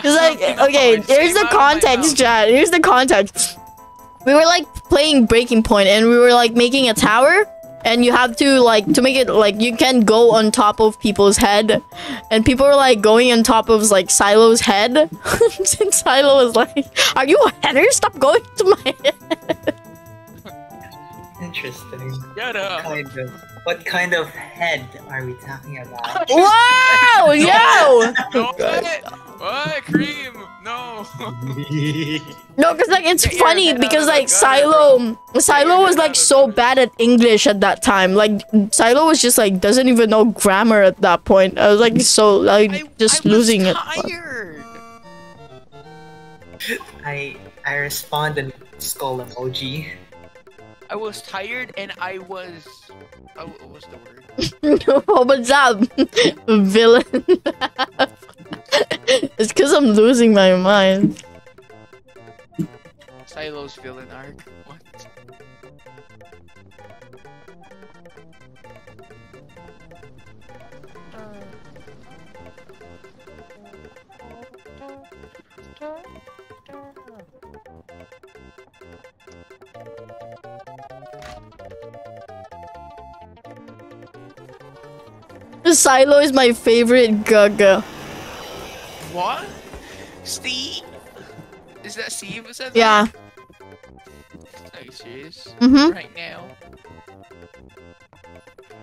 It's like, okay, here's the out of my context. Chad. Here's the context. We were like playing Breaking Point, and we were like making a tower, and you have to like to make it like you can go on top of people's head, and people were like going on top of like Silo's head. and Silo was like, "Are you a header? Stop going to my head." Interesting. Shut up. Kind of. What kind of head are we talking about? Wow, yo! No, what? What? Cream? No. No, cause like it's Get funny because like gutter, Silo, Silo was like so gutter. bad at English at that time. Like Silo was just like doesn't even know grammar at that point. I was like so like I, just I was losing it. tired. I I respond in skull emoji. I was tired and I was. Oh, what was the word? what's up, villain? it's cause I'm losing my mind. Silo's villain arc. Silo is my favorite Gaga. What? Steve? Is that Steve? Is that Yeah. Are you serious? Mhm. Right now?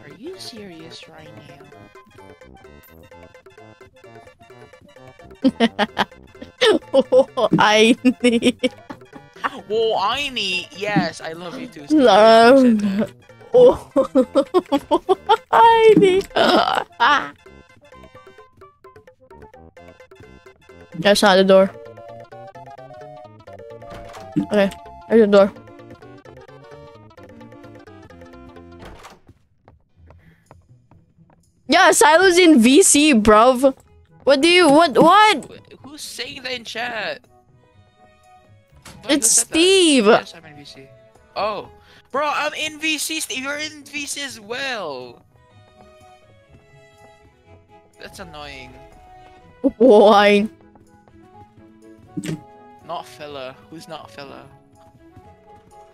Are you serious right now? oh, I need Whoa, I need. Yes, I love you too. Steve. Love. Said that. Oh, I need. That's not the door. Okay, there's the door. Yeah, Silo's in VC, bruv. What do you what what? Who's saying that in chat? Do It's that? Steve. Yes, I'm in VC. Oh, bro, I'm in VC. Steve, you're in VC as well. That's annoying. Why? Not fella. Who's not fella?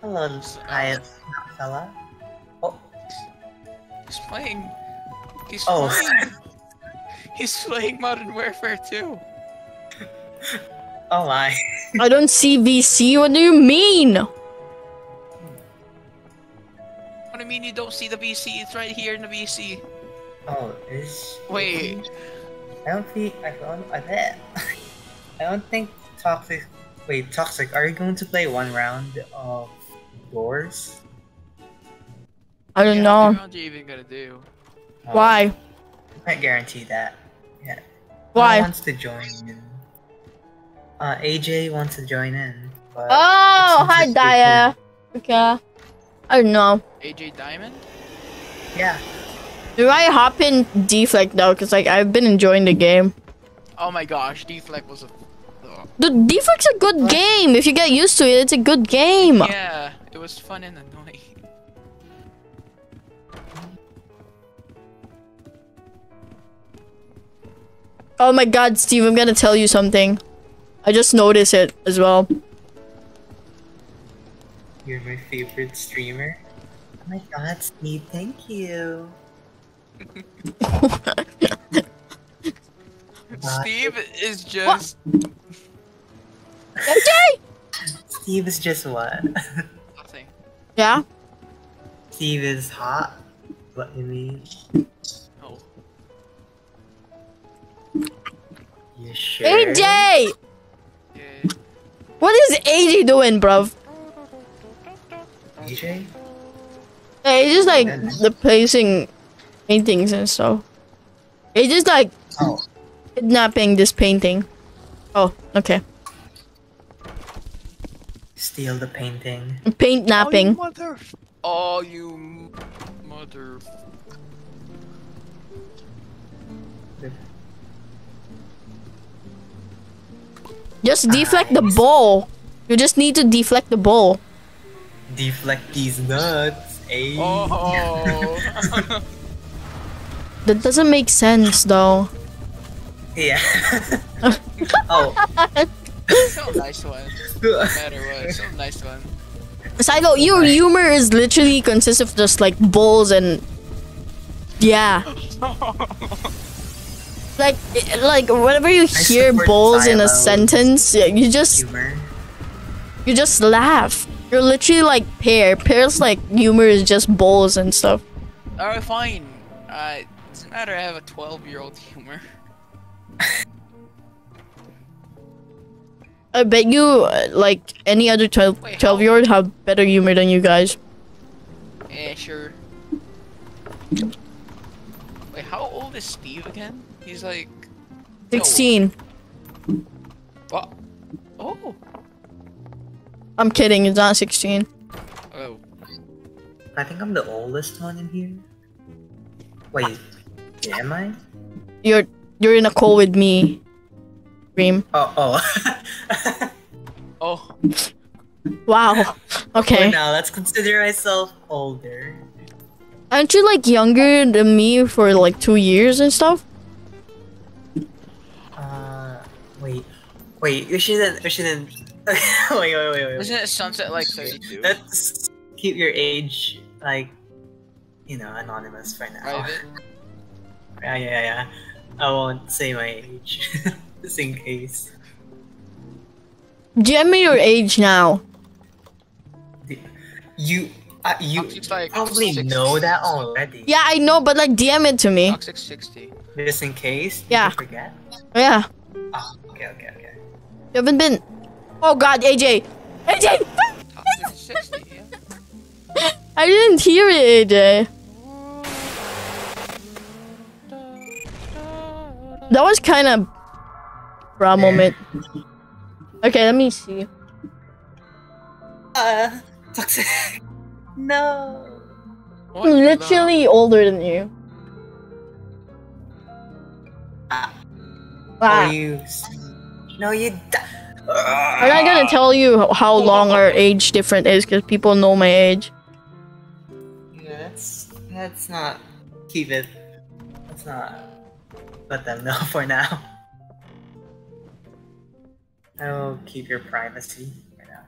Hello, hi, fella. Oh, He's playing. He's Oh. playing. He's playing Modern Warfare 2. oh my. I don't see VC. What do you mean? What do you mean you don't see the VC? It's right here in the VC. Oh, is. Wait. I don't think. I don't. I bet. I don't think toxic. Wait, toxic. Are you going to play one round of doors? I don't Yeah, know. How many are you even gonna do? Uh, Why? I can't guarantee that. Yeah. Who Why? wants to join in? Uh, AJ wants to join in. But Oh, hi, just Daya. Okay. I don't know. AJ Diamond? Yeah. Do I hop in deflect though? Cause like I've been enjoying the game. Oh my gosh, Deflect was a. oh. The deflect's a good game. If you get used to it, it's a good game. Yeah, it was fun and annoying. Oh my god, Steve, I'm gonna tell you something. I just noticed it as well. You're my favorite streamer. Oh my god, Steve, thank you. Steve is just. MJ? Steve is just what? Nothing. Yeah? Steve is hot. What do you mean? Oh. You sure? AJ! Yeah. What is AJ doing, bruv? AJ? Yeah, he's just like the placing paintings and stuff. It's just like Oh, kidnapping this painting. Oh, okay. steal the painting. Paint napping. Oh, you mother. Oh, you mother. Just deflect the ball. You just need to deflect the ball. Deflect these nuts. Ayy. Oh. That doesn't make sense though. Yeah. oh. so nice one. No matter what, so nice one. Silo, your humor is literally consists of just like balls and yeah. Like, like whenever you hear support balls in a sentence, yeah, you just Humor. you just laugh. You're literally like pear. Pear's like humor is just balls and stuff. Alright, fine. Uh, doesn't matter. I have a 12 year old humor. I bet you, uh, like any other 12, Wait, 12 year old, have better humor than you guys. Yeah, sure. Wait, how old is Steve again? He's like. no. 16. What? Oh. I'm kidding, it's not 16. Oh. I think I'm the oldest one in here. Wait, am I? You're you're in a call with me, Dream. Oh, oh. Oh. Wow. Okay. For now, let's consider myself older. Aren't you like younger than me for like two years and stuff? Uh, wait, wait. You shouldn't. You shouldn't. wait, wait, wait, wait. wait. Isn't it sunset like 32? Let's keep your age like, you know, anonymous for now. Private? Yeah, yeah, yeah. I won't say my age, just in case. Give me your age now. You, Uh, you like probably 60. know that already. Yeah, I know, but like DM it to me. Toxic 60. Just in case. Yeah. Forget. Yeah. Oh, okay, okay, okay. You haven't been. Oh God, AJ. AJ. Toxic 60, yeah. I didn't hear it, AJ. That was kind of bra moment. Okay, let me see. Uh, toxic. no. What I'm literally older than you. Ah. Ah. Or you. No, you. D- I'm not gonna tell you how long our age difference is because people know my age. Yeah, let's let's not keep it. Let's not let them know for now. I will keep your privacy for now.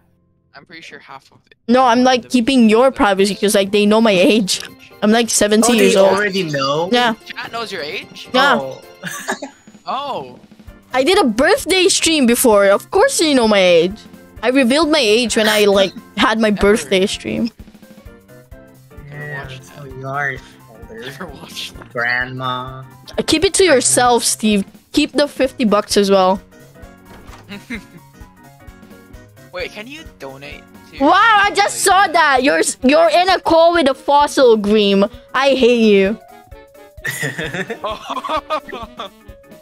I'm pretty sure half of it. No, I'm like keeping your privacy because like they know my age. I'm like 70 Oh, years they old. already know. Yeah, Chat knows your age? yeah. Oh. Oh. I did a birthday stream before. Of course you know my age. I revealed my age when I like had my birthday stream. yeah, watched so you are. Never watched. Grandma. Keep it to yourself, Steve. Keep the 50 bucks as well. Wait, can you donate to Wow, I just saw that. You're you're in a call with a fossil Greem. I hate you. Oh.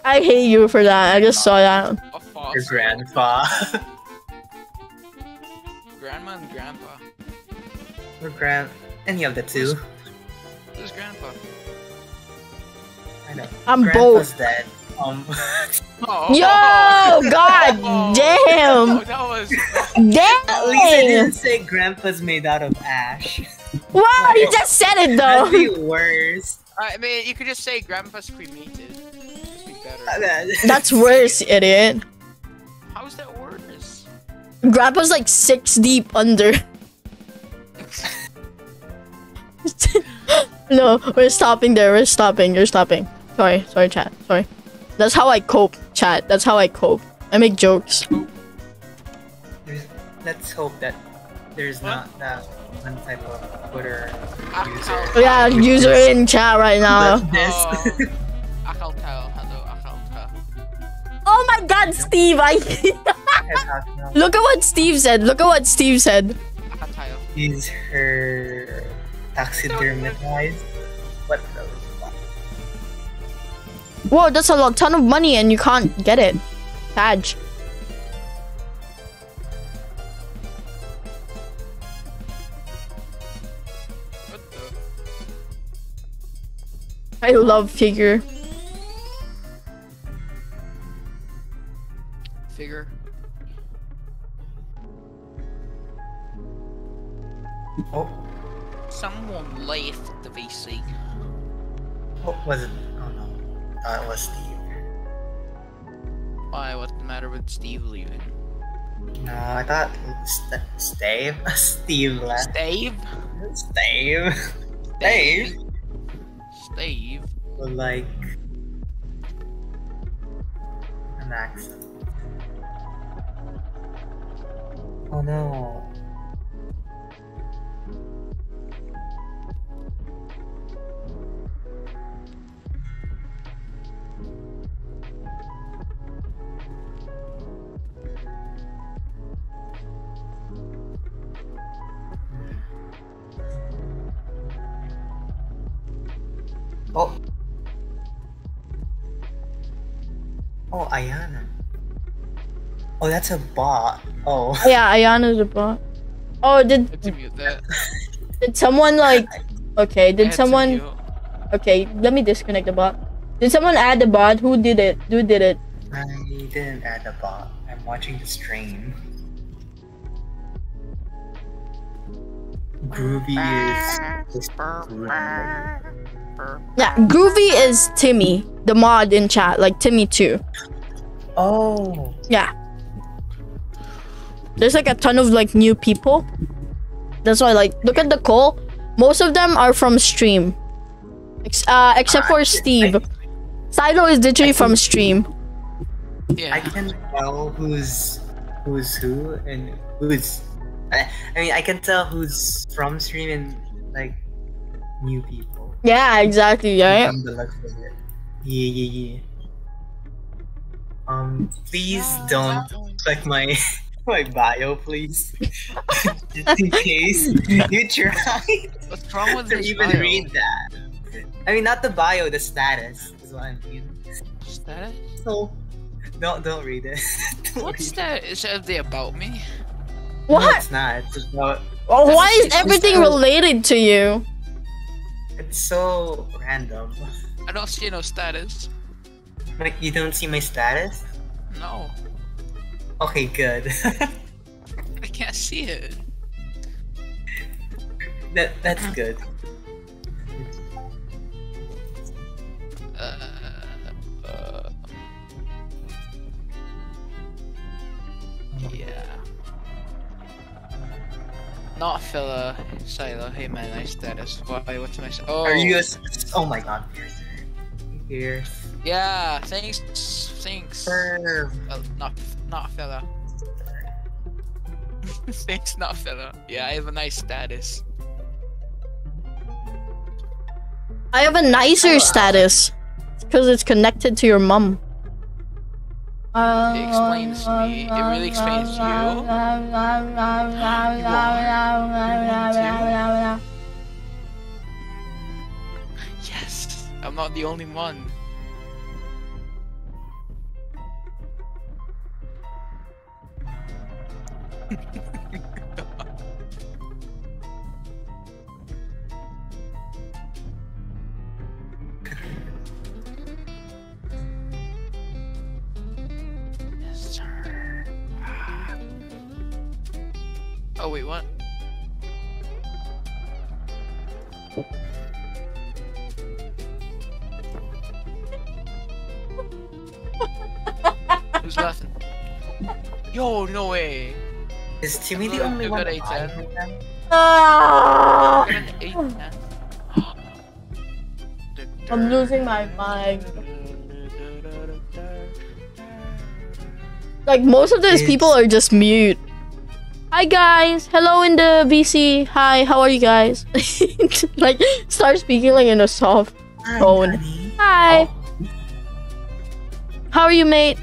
I hate you for that. I just saw that. a fossil. your grandpa. Grandma and grandpa. or grand. Any of the two. Who's grandpa? I know. I'm Grandpa's both. dead. Um. Oh. Yo, god Oh, damn. That was. Damn! At least I didn't say grandpa's made out of ash. Wow, you just said it though! That'd be worse. I mean, you could just say grandpa's cremated. Just be. That's worse, idiot. How is that worse? Grandpa's like six deep under. no, we're stopping there. We're stopping. You're stopping. Sorry, sorry, chat. Sorry. That's how I cope, chat. That's how I cope. I make jokes. There's- Let's hope that there's not that one type of Twitter user. Oh, yeah, user in chat right now. But this. Uh, Oh my god, Steve! I look at what Steve said. Look at what Steve said. Akal tell. Is her taxidermatized? What the fuck? Whoa, that's a lot, ton of money, and you can't get it. Badge. I love figure. Figure. Oh, Someone left the VC. what was it? Oh no. Uh, it was Steve. Why? What's the matter with Steve leaving? No, I thought St- Stave? Steve left. Steve? Stave? Stave? Steve? With like an accent. Oh no. Oh. Oh, Ayana. Oh, that's a bot. Oh. Yeah, Ayana's a bot. Oh, did Had to mute that. did someone like? Okay, did someone? Okay, let me disconnect the bot. Did someone add the bot? Who did it? Who did it? I didn't add the bot. I'm watching the stream. Groovy is. is. Yeah, Groovy is Timmy, the mod in chat, like Timmy too. Oh. Yeah. There's like a ton of like new people. That's why like look at the call. Most of them are from stream. Ex- uh, except for Steve. Silo is literally from stream. Yeah. I can tell who's who's who and who's I, I mean, I can tell who's from stream and like new people. Yeah, exactly, right? From the looks of it. Yeah, yeah, yeah. Um, please don't click my my bio, please. Just in case you try What's wrong with to this even bio? read that. I mean, not the bio, the status is what I mean. Status? So, don't don't read it. Don't What's read that? Is that the about me? it. No, What? it's not. It's about. Oh, why is It's everything so- related to you? It's so random. I don't see no status. Like you don't see my status? No, Okay, good. I can't see it. that that's good. Uh, uh, yeah. Not filler. Silo. Hey man, nice status. Why? What's my? Oh. Are you? A, s- oh my god. Pierce. Yeah. Thanks. Thanks. Perv. Well, oh, not not fella. thanks, not fella. Yeah, I have a nice status. I have a nicer status because it's connected to your mum. It explains me. It really explains you. Yes. I'm not the only one. Yes, sir. Oh wait, what? Who's laughing? Yo, no way. Is Timmy the Look, only one? at alive A10. right now? Ah! Got an. I'm losing my mind. Like most of those It's- people are just mute. Hi guys, hello in the VC. Hi, how are you guys? like start speaking like in a soft. Hi, Phone. honey. Hi, Oh, how are you, mate?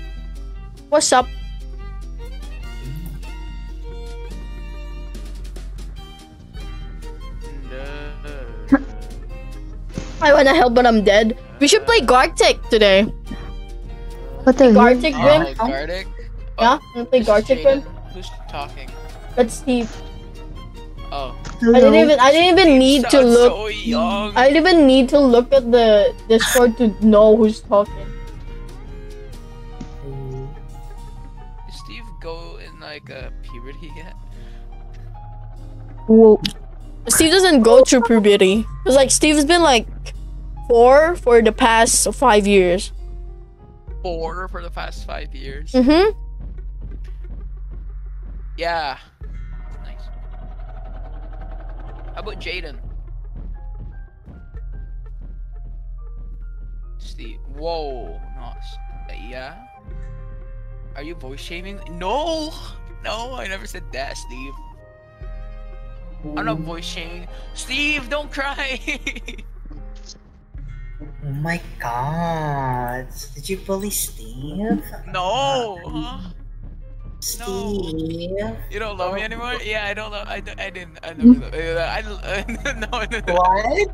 What's up? I wanna help, but I'm dead. We should play Gartic today. What the hell? Gartic Oh, Grim. Gartic? Yeah, oh, wanna play Who's Gartic Grim? Who's talking? That's Steve. Oh. I didn't even. I didn't even need to look. So young. I didn't even need to look at the Discord to know who's talking. oh. Did Steve go in like a puberty yet? Whoa. Steve doesn't go through puberty. Cause like Steve's been like four for the past five years. Four for the past five years. Mm-hmm. Yeah. Nice. How about Jaden? Steve. Whoa. Not. uh, Yeah. Are you voice shaming? No. No, I never said that, Steve. I'm not voice shaming. Steve, don't cry. Oh my god. Did you bully Steve? no. Huh? Steve? You don't love me anymore? Oh. Yeah, I don't love. I, don't- I didn't. I never. love- I, I, no, no, no. What?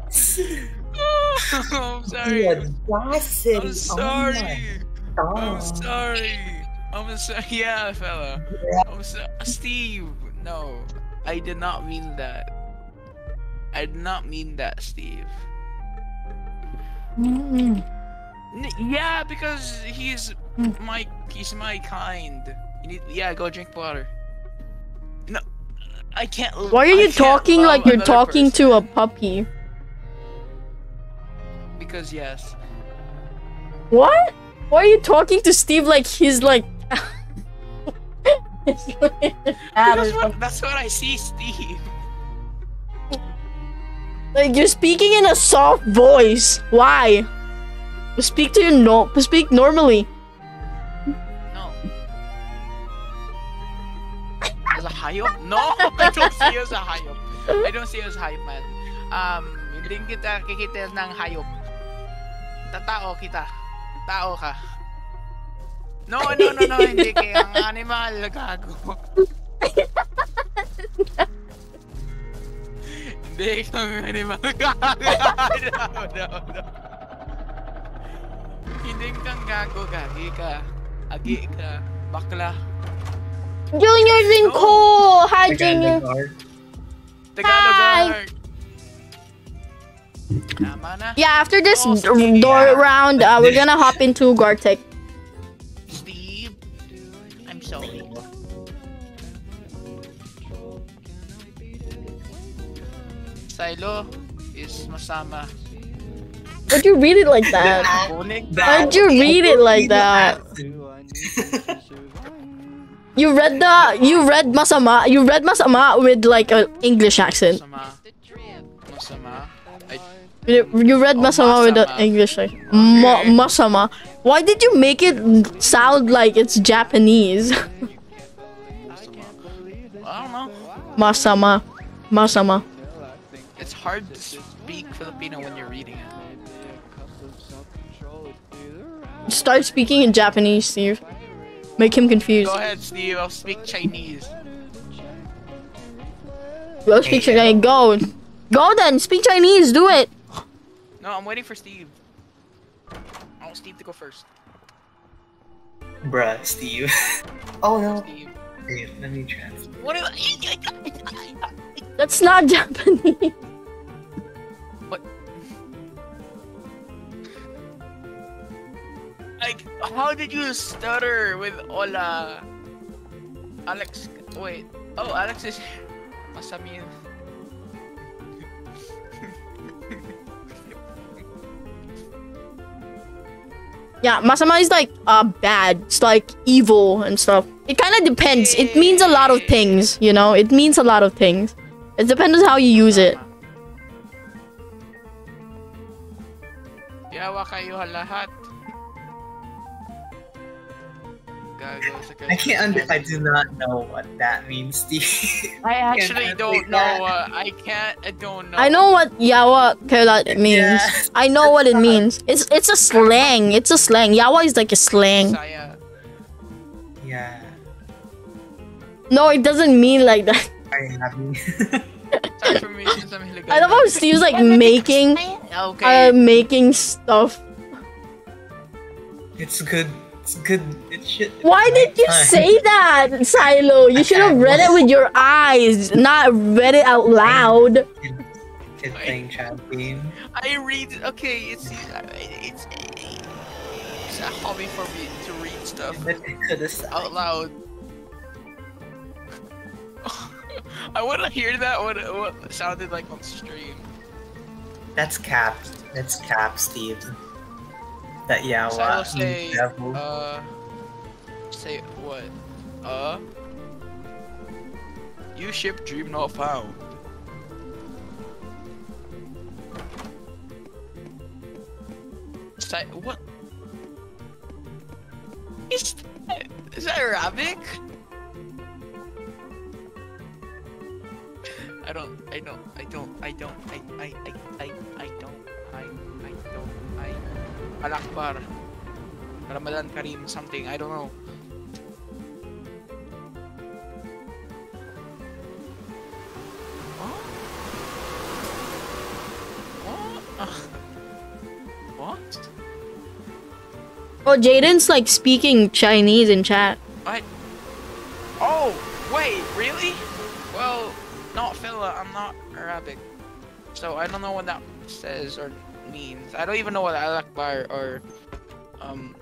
I'm sorry. audacity. I'm oh sorry. Oh I'm sorry. I'm sorry. Yeah, fella. I'm so- Steve. No, I did not mean that. I did not mean that, Steve. N- yeah, because he's hmm. my he's my kind. You need, yeah, go drink water. No, I can't. Why are you talking like you're talking person. to a puppy? Because yes. What? Why are you talking to Steve like he's like? He's like a cat or Because what, that's what I see, Steve. Like you're speaking in a soft voice. Why? Speak to your no. Speak normally. No. as a hayop? No, I don't see you as a hayop. I don't see you as a hayop, man. Um, hindi kita kikita ng hayop. Tatao kita. Tao ka. No, no, no, no, hindi kaya ang animal, gago. hindi kang animal, gago. No, no, no. Hindi kang gago, gagi ka. Agi ka. Bakla. Junior Zinko! Hi, Junior. Art. Tagalog Hi. art. Yeah, after this Oh, door yeah. round, uh, we're gonna hop into Gartic. Silo is masama. Why'd you read it like that? Kunig. Why'd you read it like that? You read the you read masama you read masama with like an English accent. Masama. Masama. I, You, you read Oh, masama with an. English accent. Ma- masama. Why did you make it sound like it's Japanese? I don't know. masama. Masama. It's hard to speak Filipino when you're reading it. Start speaking in Japanese, Steve. Make him confused. Go ahead, Steve. I'll speak Chinese. Go speak Chinese. Go. Go then. Speak Chinese. Do it. No, I'm waiting for Steve. I want Steve to go first. Bruh, Steve. oh no. Steve. Wait, let me translate. What is That's not Japanese. What? Like, how did you stutter with Ola? Alex, wait. Oh, Alex is Masamin. Yeah, Masama is like uh bad. It's like evil and stuff. It kind of depends. It means a lot of things, you know. It means a lot of things. It depends on how you use it. Yawa kayo lahat. Gago I can't under I do not know what that means, Steve. I actually don't know. that. Uh, I can't. I don't know. I know what Yawa Kailat means. Yeah. I know what it means. It's it's a slang. It's a slang. Yawa is like a slang. Yeah. No, it doesn't mean like that. Are you happy? Transformation sa Mahiligan. I love how Steve's like making Okay. uh making stuff. it's good. It's good. It should. Why did you Fine. say that, Silo? You should have read it with your eyes, not read it out loud. Kid playing chat game. I read. Okay, it's it's it's a hobby for me to read stuff But it could out loud. I want to hear that. What what it sounded like on stream. That's cap. That's cap, Steve. That yeah, So what? say. devil. Uh. Say what? Uh. You ship dream not found. Say what? Is that, is that Arabic? I don't, I don't, I don't, I I, I, I, I, don't, I, I don't, I, Al Akbar, Ramadan Kareem, something, I don't know. Oh, Jaden's like speaking Chinese in chat. So I don't know what that says or means. I don't even know what Al Akbar or um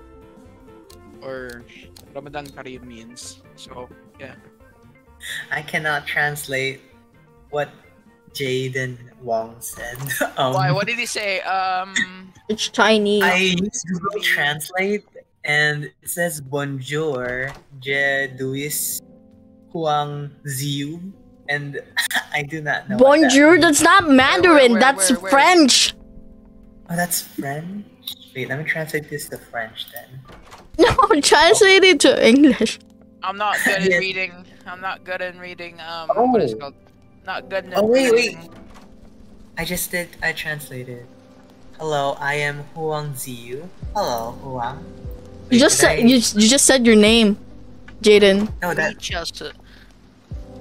or Ramadan Kareem means. So yeah. I cannot translate what Jaden Wong said. um, Why? What did he say? Um It's Chinese. I used Google Translate and it says bonjour, je duis huang ziu, and I do not know. what that Bonjour, means. that's not Mandarin, where, that's where, where? French. Oh, that's French. Wait, let me translate this to French then. No, translate it to English. I'm not good at Yes. reading. I'm not good at reading. Um, what is it Oh. called? Not good. At Oh, wait, wait. I just did. I translated. Hello, I am Huang Ziyu. Hello, Huang. You just said I- you you just said your name, Jaden. No, that Just uh,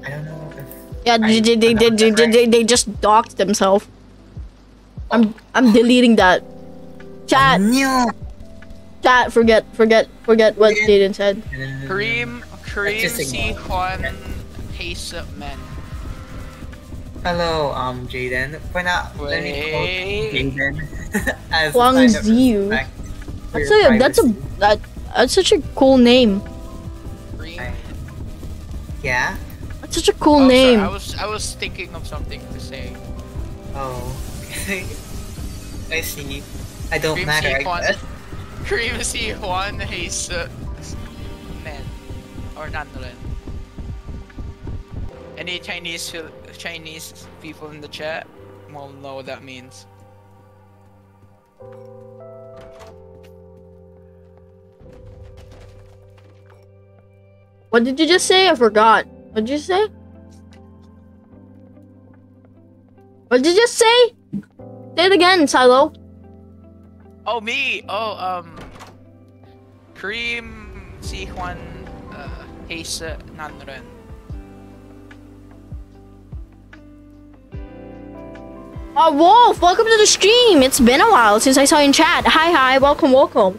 I don't know if. Yeah, I they, they, they, they, pronounced they, they, they, they just docked themselves. I'm I'm deleting that. Chat, No. chat, forget, forget, forget what Jaden said. Kareem, Kareem just Si ignore. Juan Haysa Men. Hello, um, Jaden. For now, let me call Jaden as a Huang sign Ziyu. That's a that's a that that's such a cool name. Kareem. Yeah. That's such a cool Oh, sorry, name. I was I was thinking of something to say. Oh. I see. I don't Kareem matter. Si I Juan. guess. Kareem Si Juan Haysa Men. Or Nanren. Any Chinese Chinese people in the chat will know what that means. What did you just say? I forgot. What did you say? What did you just say? Say it again, Silo. Oh me! Oh um Kareem Si Juan uh, Haysa Nanren. Oh, Wolf, welcome to the stream. It's been a while since I saw you in chat. Hi, hi, welcome, welcome.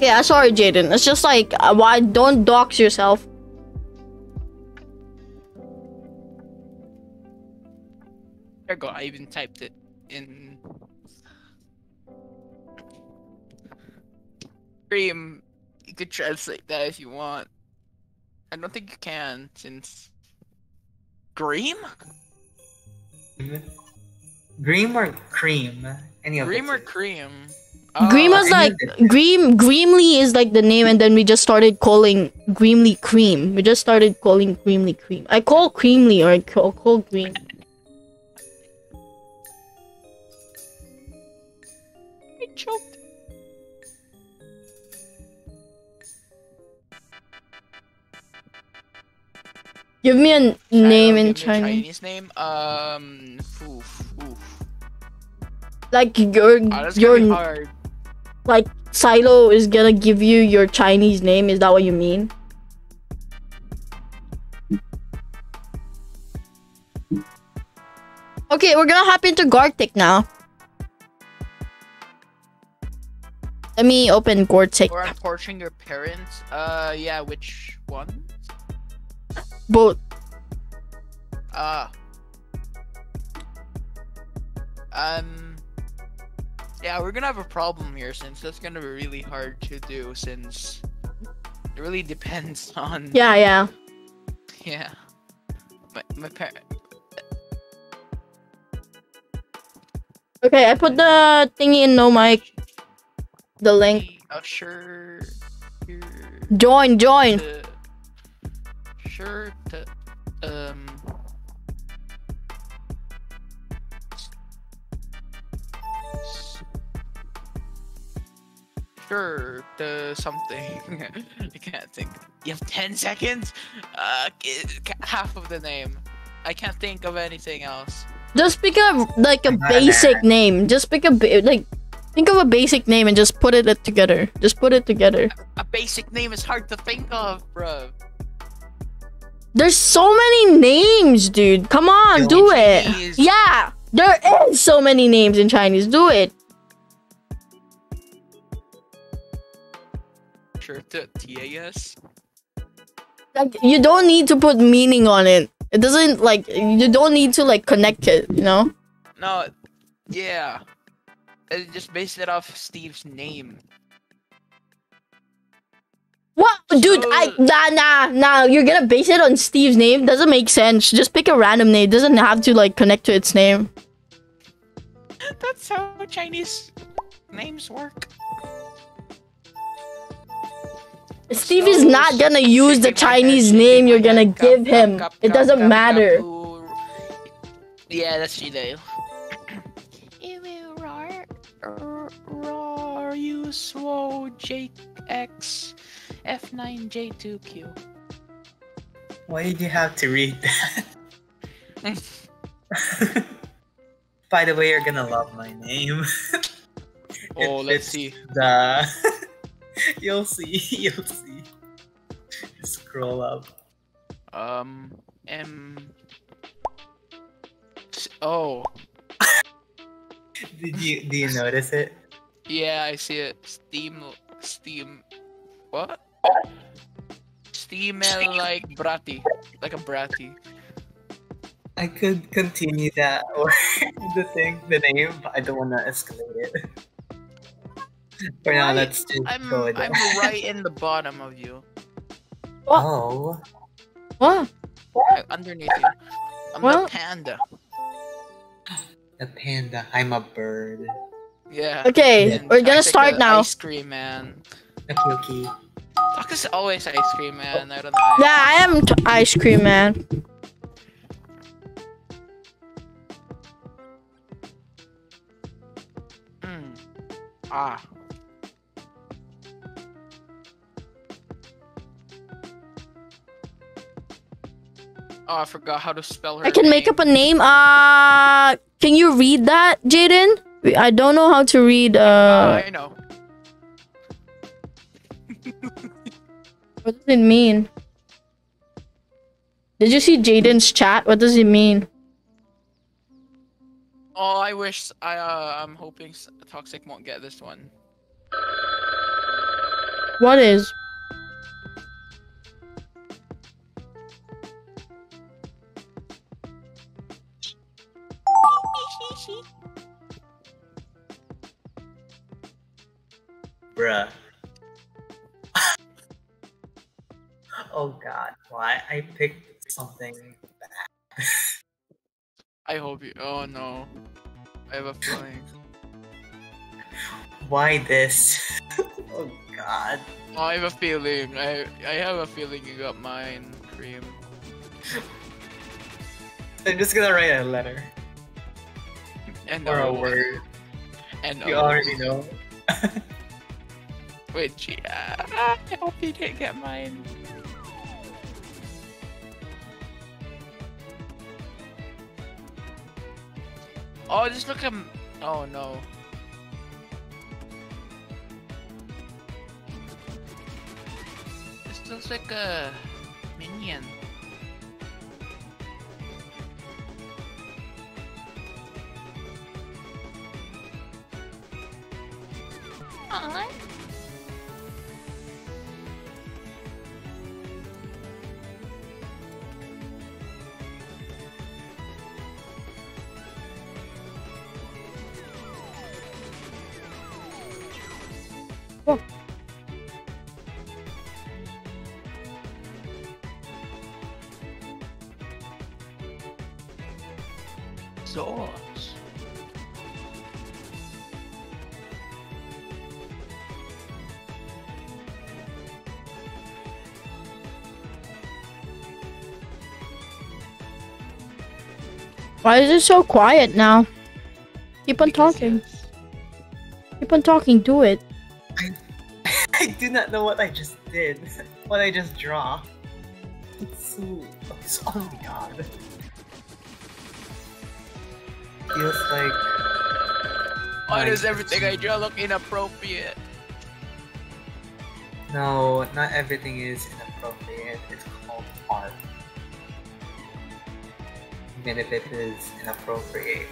Okay, I'm sorry, Jaden. It's just like, uh, why don't dox yourself? There you go, I even typed it in Kareem, you could translate that if you want. I don't think you can since Greem? Green or cream? Any of Greem the or two. Cream? Green was like, Green, Greemly is like the name, and then we just started calling Greemly Cream. We just started calling Greemly Cream. I call Creamly or I call, call Green. I choked. Give me a Shadow, name in Chinese. Chinese name? Um, oof, oof. Like your Oh, your. Like Silo is gonna give you your Chinese name. Is that what you mean? Okay, we're gonna hop into Gartic now. Let me open Gartic. Or torturing your parents. Uh, yeah, which one? Both. Ah. Um. Yeah, we're gonna have a problem here since that's gonna be really hard to do since it really depends on. Yeah, yeah. Yeah. My my parent. Okay, I put the thingy in no mic. The link. Uh, sure. Join, join. To, sure. To, um. Sure, to something. I can't think. You have 10 seconds? Uh, k- k- half of the name. I can't think of anything else. Just pick a like a Banana. basic name. Just pick a like think of a basic name and just put it together. Just put it together. A basic name is hard to think of, bro. There's so many names, dude. Come on, Yo, do it. Chinese. Yeah, there is so many names in Chinese. Do it. Sure, to TAS. Like you don't need to put meaning on it. It doesn't like you don't need to like connect it. You know. No, yeah. It just based it off Steve's name. What, dude? I nah nah nah. You're gonna base it on Steve's name? Doesn't make sense. Just pick a random name. It doesn't have to like connect to its name. That's how Chinese names work. Steve is not gonna use the Shaking my head, Chinese name you're gonna give him. It doesn't cup, matter. cup, ooh. Yeah, that's Gmail. Raw, you swow, Jake X, F9J2Q. Why did you have to read that? By the way, you're gonna love my name. Oh, It let's see. The you'll see, you'll see. Scroll up. Um, M. Oh, Did you do you notice it? yeah, I see it. Steam, Steam. What? Steamel like bratty, like a bratty. I could continue that or the thing, the name, but I don't want to escalate it. For now, Why? let's just I'm go with I'm it. right in the bottom of you, Oh, What? underneath you. I'm Well- the panda. the panda. I'm a bird. Yeah. Okay, and we're gonna start now. Ice cream man. The cookie. Talk is always ice cream man. I don't know. Yeah, I am t- ice cream man. Mm. Ah. Oh, I forgot how to spell her. I can make up a name. Uh, can you read that, Jaden? I don't know how to read. Uh, I know. what does it mean? Did you see Jaden's chat? What does it mean? Oh, I wish. I. Uh, I'm hoping Toxic won't get this one. What is? Bruh. oh god, why I picked something bad. I hope you. Oh no. I have a feeling. Why this? oh god. Oh, I have a feeling. I I have a feeling you got mine, Cream. I'm just gonna write a letter And or a O. word. And You already know. Gee, uh, I hope you didn't get mine. Oh, just look at. m- Oh no. This looks like a minion. Why is it so quiet now? Keep on talking. Keep on talking. Do it. I I do not know what I just did. What I just draw. It's so. It's, oh my god. Feels like. Why does everything I draw look inappropriate? No, not everything is Even if it is inappropriate.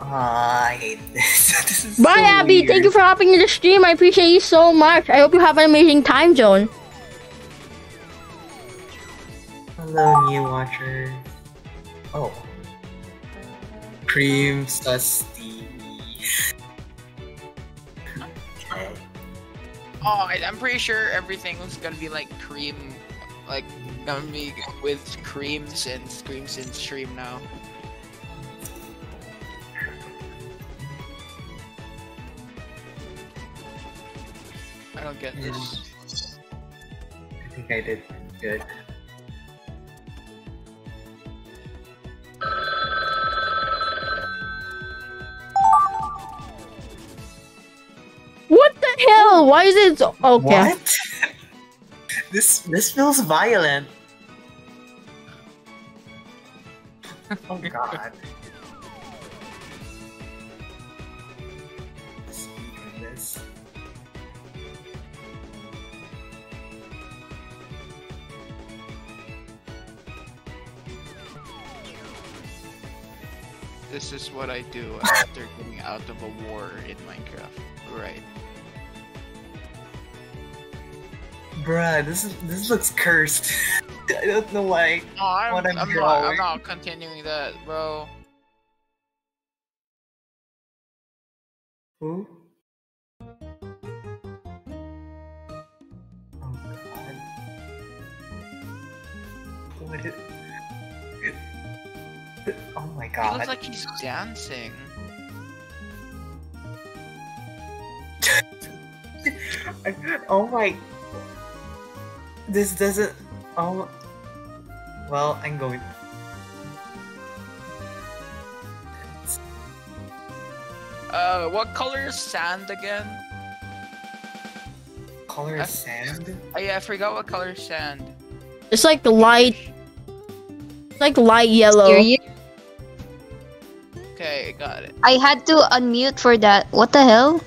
Ah, I hate this. this is Bye, so Abby. Thank you for hopping in the stream. I appreciate you so much. I hope you have an amazing time zone. Hello, new watchers. Oh. Cream Susty. okay. Oh, I- I'm pretty sure everything was gonna be like cream, like gummy with screams and screams in stream now. I don't get this. Hmm. I think I did good. What the hell? Why is it so okay? What? This this feels violent. Oh god. This. This is what I do after getting out of a war in Minecraft. Right. Bruh, this is this looks cursed. I don't know why. No, I'm, What I'm, I'm not. I'm not continuing that, bro. Who? Oh god. What is... Oh my He god. looks like he's dancing. oh my. This doesn't. Oh. Well, I'm going. Uh, what color is sand again? Color is sand? Oh, yeah, I forgot what color is sand. It's like light, it's like light yellow. Serious? Okay, got it. I had to unmute for that. What the hell?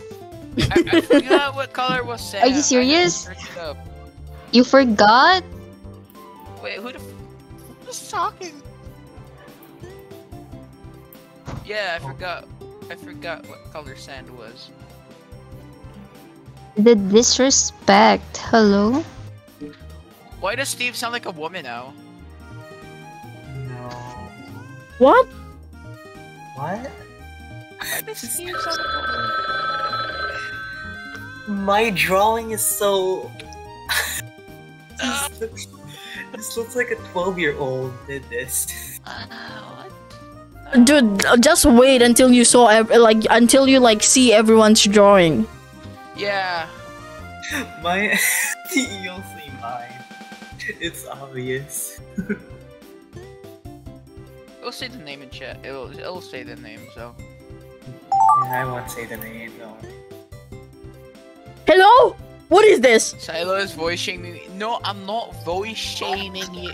I, I forgot what color was sand. Are you I serious? Search it up. You forgot? Wait, who the f- who's talking? Yeah, I forgot. I forgot what color sand was. The disrespect. Hello? Why does Steve sound like a woman now? No. What? What? Why does Steve sound like a woman? My drawing is so. This, looks, this looks like a 12 year old did this. Uh. Dude, just wait until you saw ev- like until you like see everyone's drawing. Yeah. My. You'll see mine. It's obvious. It'll say the name in chat. It'll it'll say the name. So. Yeah, I won't say the name though. Hello? What is this? Silo is voice shaming me. No, I'm not voice shaming you.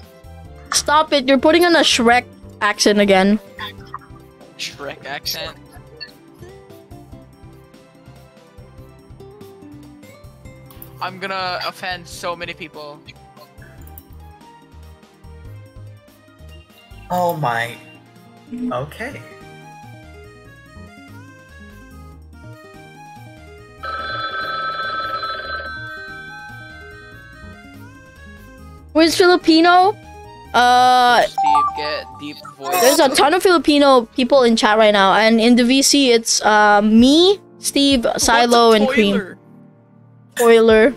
Stop it! You're putting on a Shrek accent again. Shrek accent. I'm gonna offend so many people. Oh my. Okay. Who's Filipino? Uh, Steve, get deep voice. there's a ton of Filipino people in chat right now, and in the VC, it's uh me, Steve, Silo, and Cream. Spoiler.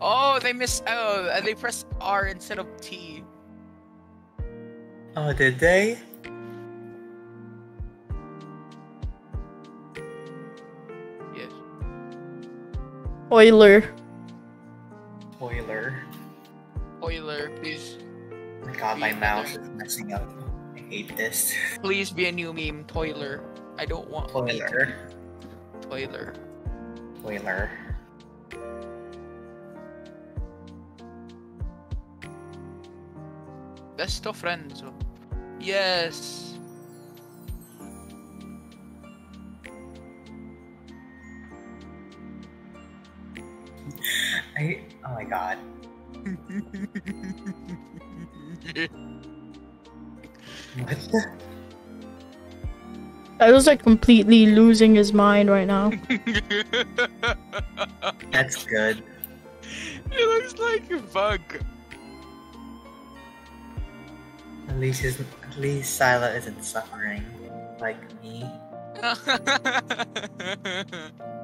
Oh, they missed. Oh, they pressed R instead of T. Oh, did they? Yes. Spoiler. Spoiler. Spoiler, please, Oh my god, my mouse is messing up. I hate this. please be a new meme. Toiler. I don't want Spoiler. Toiler. Spoiler. Best of friends. Yes. I. Oh my god. What the? I was like completely losing his mind right now. That's good. He looks like a bug. At least his, at least Silo isn't suffering like me.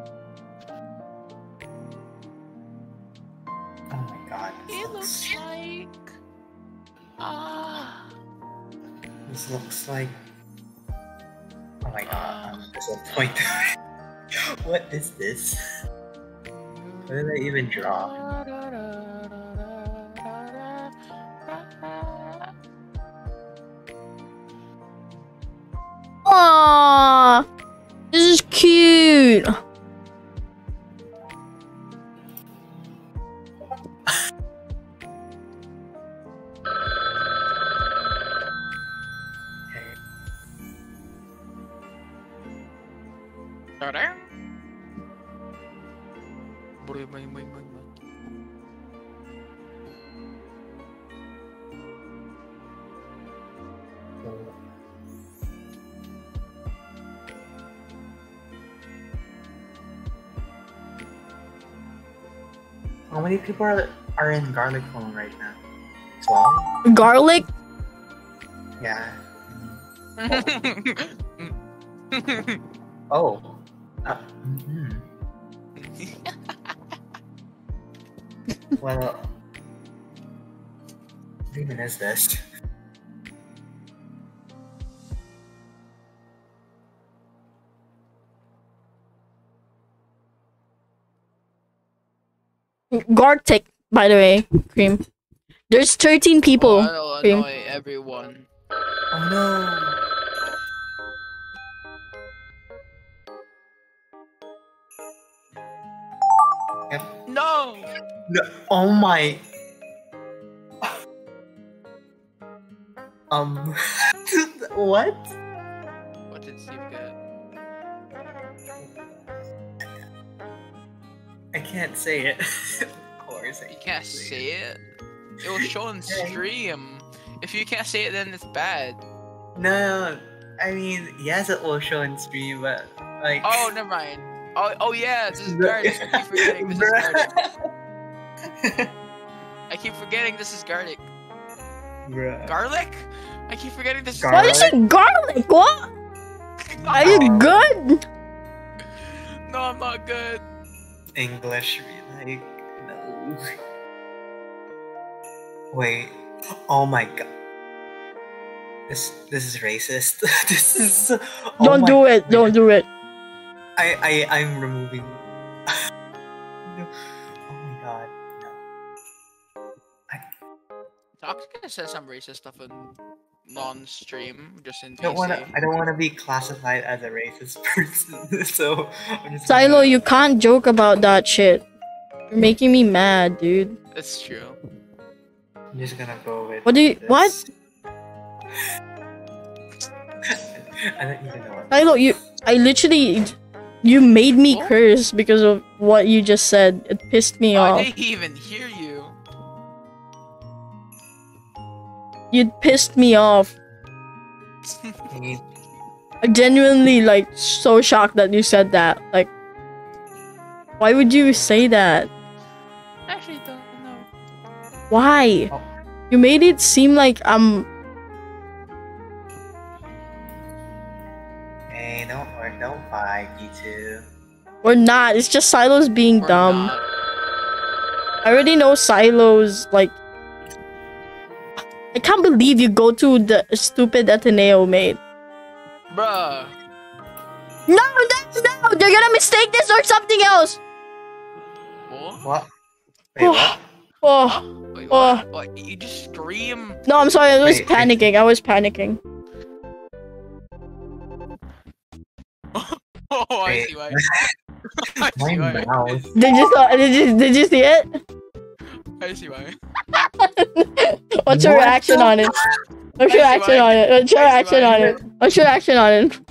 god. It looks, looks like. Ah. this looks like. Oh my god. I'm point. what is this? What did I even draw? Aww, this is cute. People are, are in Garlic Phone right now? 12? Garlic? Yeah. Oh. Uh, mhm. Well, what even is this? Gartic, by the way, Cream. There's 13 people. I'll Cream. everyone. Oh no! No! No, oh my. Um. what? What can't say it. of course. I You can't say it. It will show on stream. If you can't say it, then it's bad. No, I mean, yes, it will show on stream, but like. Oh, never mind. Oh, oh yeah, this is Garlic. I keep forgetting this is Garlic. I keep forgetting this is Garlic. Bruh. Garlic? I keep forgetting this is Gar- Why is it garlic? What? Are you good? No, I'm not good. English, like no. Wait. Oh my god. This this is racist. this is. oh Don't do it. Don't do it. I I I'm removing. no. Oh my god. No. Doc's gonna say some racist stuff in non-stream, just in I case. don't want to. eh? I don't want to be classified as a racist person. so I'm. Silo, gonna- you can't joke about that shit. You're making me mad, dude. That's true. I'm just gonna go with. What do you- this. what? I don't even know. Silo, you. I literally. You made me Oh? curse because of what you just said. It pissed me Oh, I off. didn't even hear you. You pissed me off. I genuinely like so shocked that you said that. Like, why would you say that? Actually, don't know. Why? Oh. You made it seem like I'm. Hey, don't worry, don't fight, you two. We're not. It's just Silo's being Or dumb. not. I already know Silo's like. I can't believe you go to the stupid Ateneo, mate. Bruh. No, that's no. They're gonna mistake this or something else. What? What? Wait, oh. what? Oh Wait, Oh. what? what? You just scream. no, I'm sorry. I was Wait, wait. panicking. I was panicking. Oh, I see why. I see why. mouse. Did you saw, did you did you see it? I see why. What's your reaction on it? What's your I see reaction why. on it? What's your I see reaction why. on it? What's your reaction on it?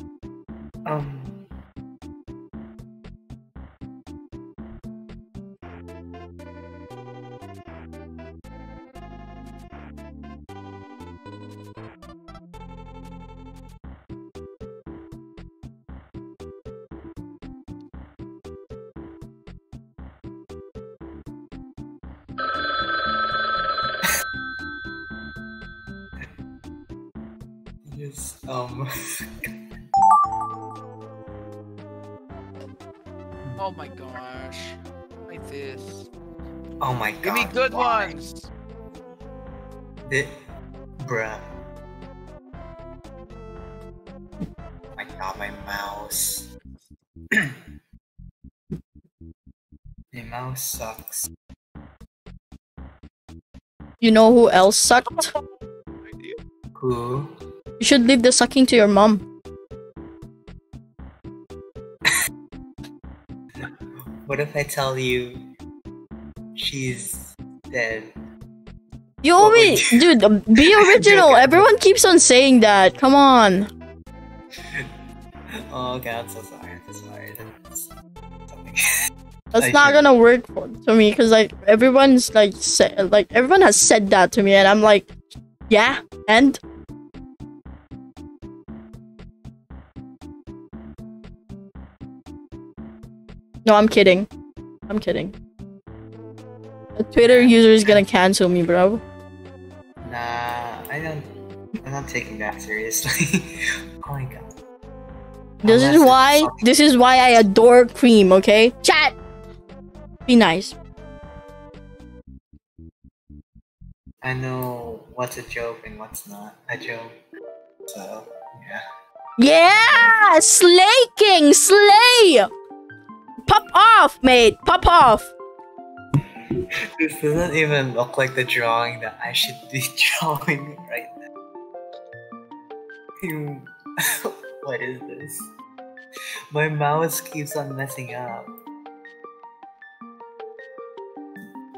You know who else sucked? Who? You should leave the sucking to your mom. What if I tell you she's dead? You always, dude, um, be original. Everyone keeps on saying that. Come on. Oh, okay, I'm so sorry. I'm so sorry. That's I not should- gonna work for, to me because like everyone's like said like everyone has said that to me and I'm like, yeah, and no, I'm kidding. I'm kidding. A Twitter user is gonna cancel me, bro. Nah, I don't. I'm not taking that seriously. oh my god. This is Unless it's why this is why I adore cream. Okay, chat. Be nice. I know what's a joke and what's not a joke. So yeah. Yeah, slay king, slay. Pop off, mate. Pop off. This doesn't even look like the drawing that I should be drawing right now. What is this? My mouse keeps on messing up.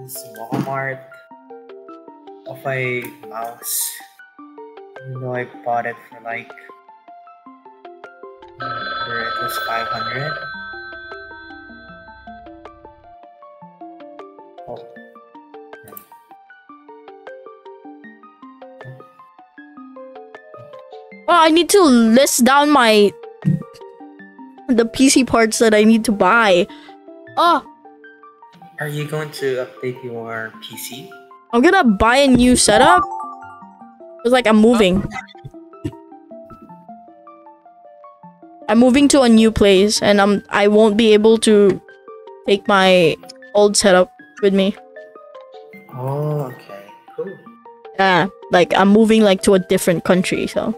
This Walmart of a mouse. Even though I bought it for like where it was 500. Oh. Oh, I need to list down my the PC parts that I need to buy. Oh, Are you going to update your PC? I'm gonna buy a new setup. It's like I'm moving. I'm moving to a new place, and I'm I won't be able to take my old setup with me. Oh, okay. Cool. Yeah, like I'm moving like to a different country, so.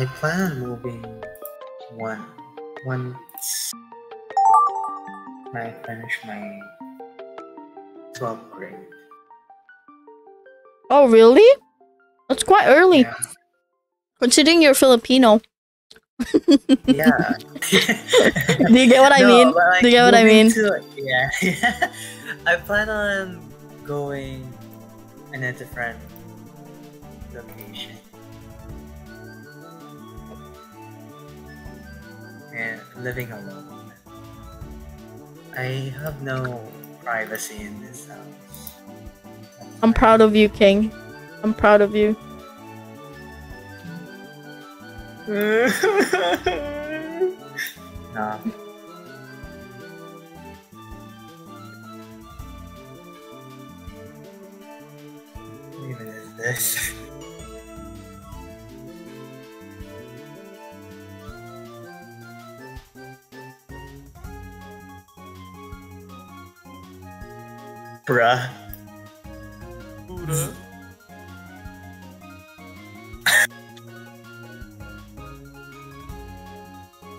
I plan on moving one once I finish my 12th grade. Oh, really? That's quite early, Yeah. considering you're Filipino. yeah. Do you get what I No, mean? like, Do you get what I mean? to- yeah, yeah. I plan on going in a different location. Living alone. I have no privacy in this house. I'm proud of you, King. I'm proud of you. nah. What even is this? Bruh. Buddha.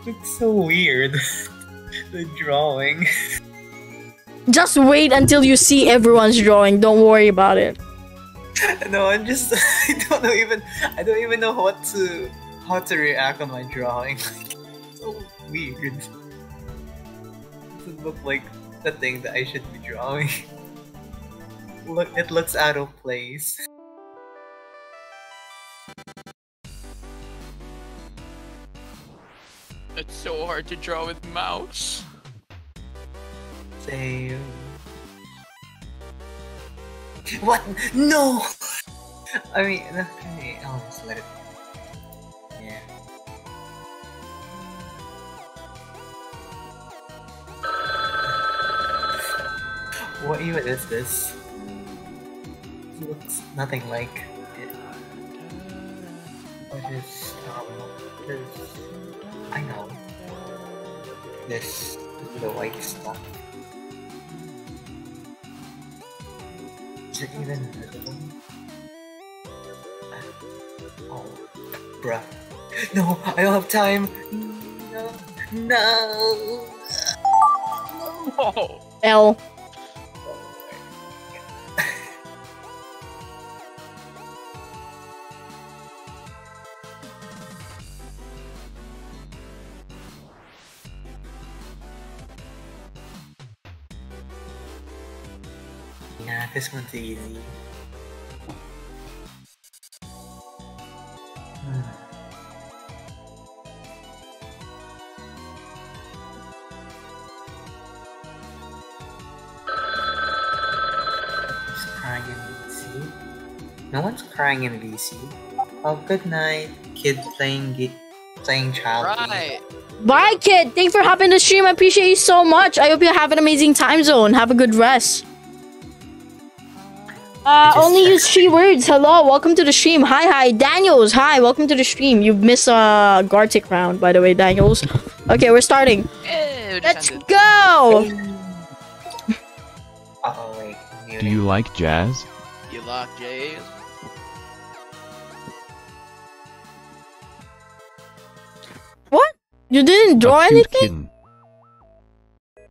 It's so weird. the drawing. Just wait until you see everyone's drawing. Don't worry about it. no, I'm just I don't know even I don't even know what to how to react on my drawing. so weird. Doesn't look like the thing that I should be drawing. Look it looks out of place. It's so hard to draw with mouse. Same. What? No! I mean, okay, I'll just let it. Yeah. What even is this? It looks nothing like it. What is, um, this? I know. This, the white stuff. Is it even visible? Oh, bruh. No, I don't have time. No, no. Whoa. L. this one's easy. Who's crying in VC? No one's crying in VC. Oh, good night. Kid playing gi- playing child. game. Right. Bye, kid. Thanks for hopping the stream. I appreciate you so much. I hope you have an amazing time zone. Have a good rest. Uh, only use three words. Hello, welcome to the stream. Hi, hi, Daniels. Hi, welcome to the stream. You missed a Gartic round, by the way, Daniels. Okay, we're starting. We just Let's ended. go. Uh oh, wait. Do you like jazz? You lock Jays. What? You didn't draw A anything? kitten.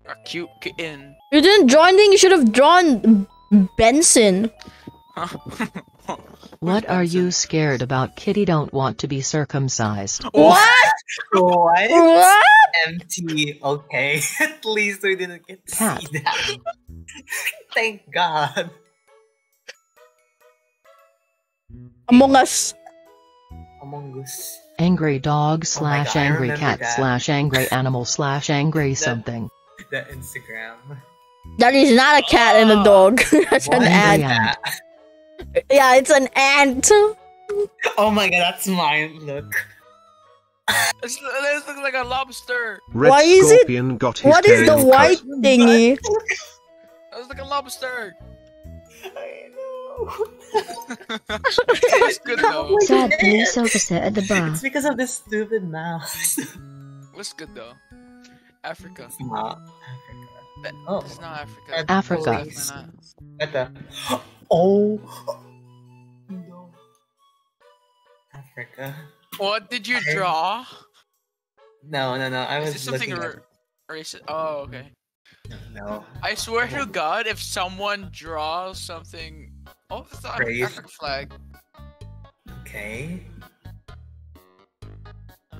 A cute kitten. You didn't draw anything. You should have drawn Benson. What are you scared about? Kitty don't want to be circumcised. Oh. What? What? What? Empty. Okay. At least we didn't get to Cat. see that. Thank God. Among Us. Among Us. Angry dog Oh slash God, angry cat that. slash angry animal slash angry That- something. The Instagram. That is not a cat and a ah. dog. That's an ant. ant. that? Yeah, it's an ant. Oh my god, that's mine. Look. This, this looks like a lobster. Red Why is it- Scorpion got his What is the white cut. thingy? That looks like a lobster. I know. Looks good though. Sad police officer at the bar. It's because of this stupid mouse. What's good though. Africa. It's not That- Oh. It's not Africa. Red Africa. police. What? Oh. No. Africa. What did you Okay. draw? No, no, no. I was Is this something looking ra- racist? Oh, okay. No. I swear to God, if someone draws something, oh, it's not Brave. an African flag. Okay.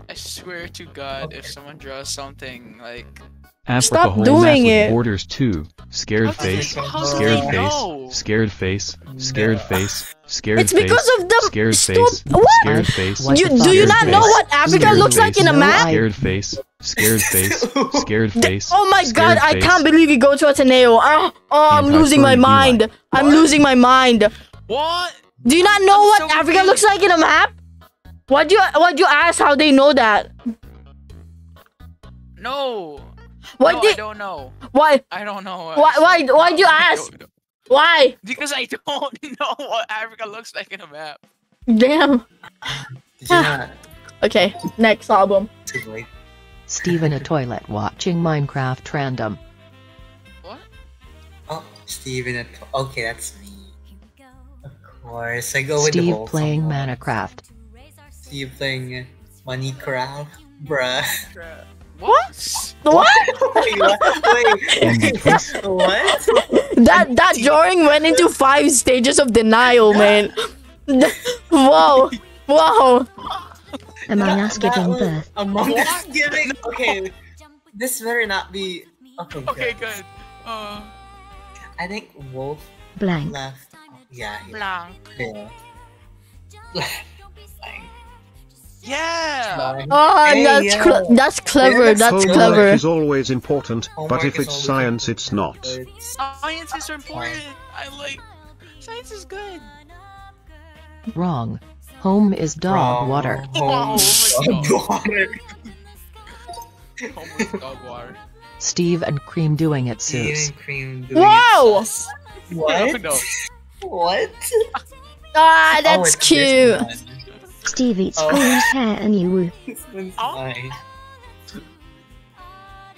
I swear to God, if someone draws something like Africa Stop doing it. borders too. Scared How does face, it- how does scared face, scared face, scared face, scared It's face, because of the scared face, What? scared face, You, do you not know what Africa Scared looks like in a map? Scared face, scared face, scared face. Oh my god, scared I can't believe you go to Ateneo. Ah, oh, I'm losing my mind. beeline. I'm What? losing my mind. what? Do you not know I'm what so Africa confused. looks like in a map? Why do you why do you ask how they know that? No. Why no, I don't know. why I don't know. Why- why- actually. why'd you ask? why? Because I don't know what Africa looks like in a map. Damn. Did? Okay, next album. Too late. Steve in a toilet watching Minecraft random. What? Oh, Steven. At- okay, that's me. Of course, I go with the Steve whole playing. Minecraft. Steve playing Minecraft, bruh. What? What? wait, what? what? that that drawing went into five stages of denial, man. Whoa. Whoa. Among Us That giving was birth. Among Us giving. Okay, this better not be. Okay, Okay, good. good. Uh, I think Wolf Blank. left. Yeah, blank. yeah. Yeah. Oh, Hey, that's yeah. cle- that's clever. Yeah, That's Homework clever. is always important, but if it's science, important, it's not. but it's- Science is important. I like. Science is good. Wrong. Home is dog Wrong. water. Home Oh, dog my water. Homework dog water. Steve and Cream doing it Tea suits. and cream doing Whoa! it. What? What? Ah, Oh, that's it's cute. This one. Steve eats Oh. Queen's hair and you woo. Oh.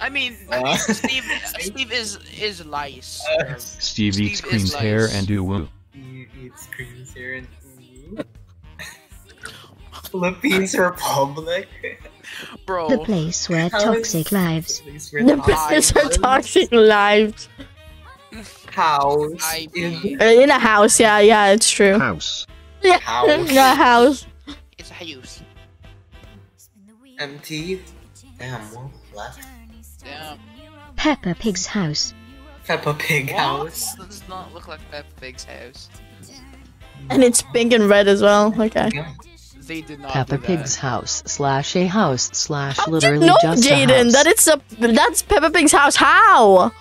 I mean, Uh. Steve. Steve is is lice. Uh. Steve eats Steve is Cream's hair and do woo. He eats creams here in Philippines Republic. Bro. The place where How is- toxic lives. The Place where toxic lives. House. I is- Uh, In a house, yeah, yeah, it's true. House. Yeah, House. in a house. It's. Empty. Damn, Wolf left. Damn. Peppa Pig's house. Peppa Pig What? house. That does not look like Peppa Pig's house. And it's pink and red as well. Okay. Yeah. They did not Peppa Pig's house slash a house slash How do you literally know, just a Jaden? house. That it's a that's Peppa Pig's house. How? How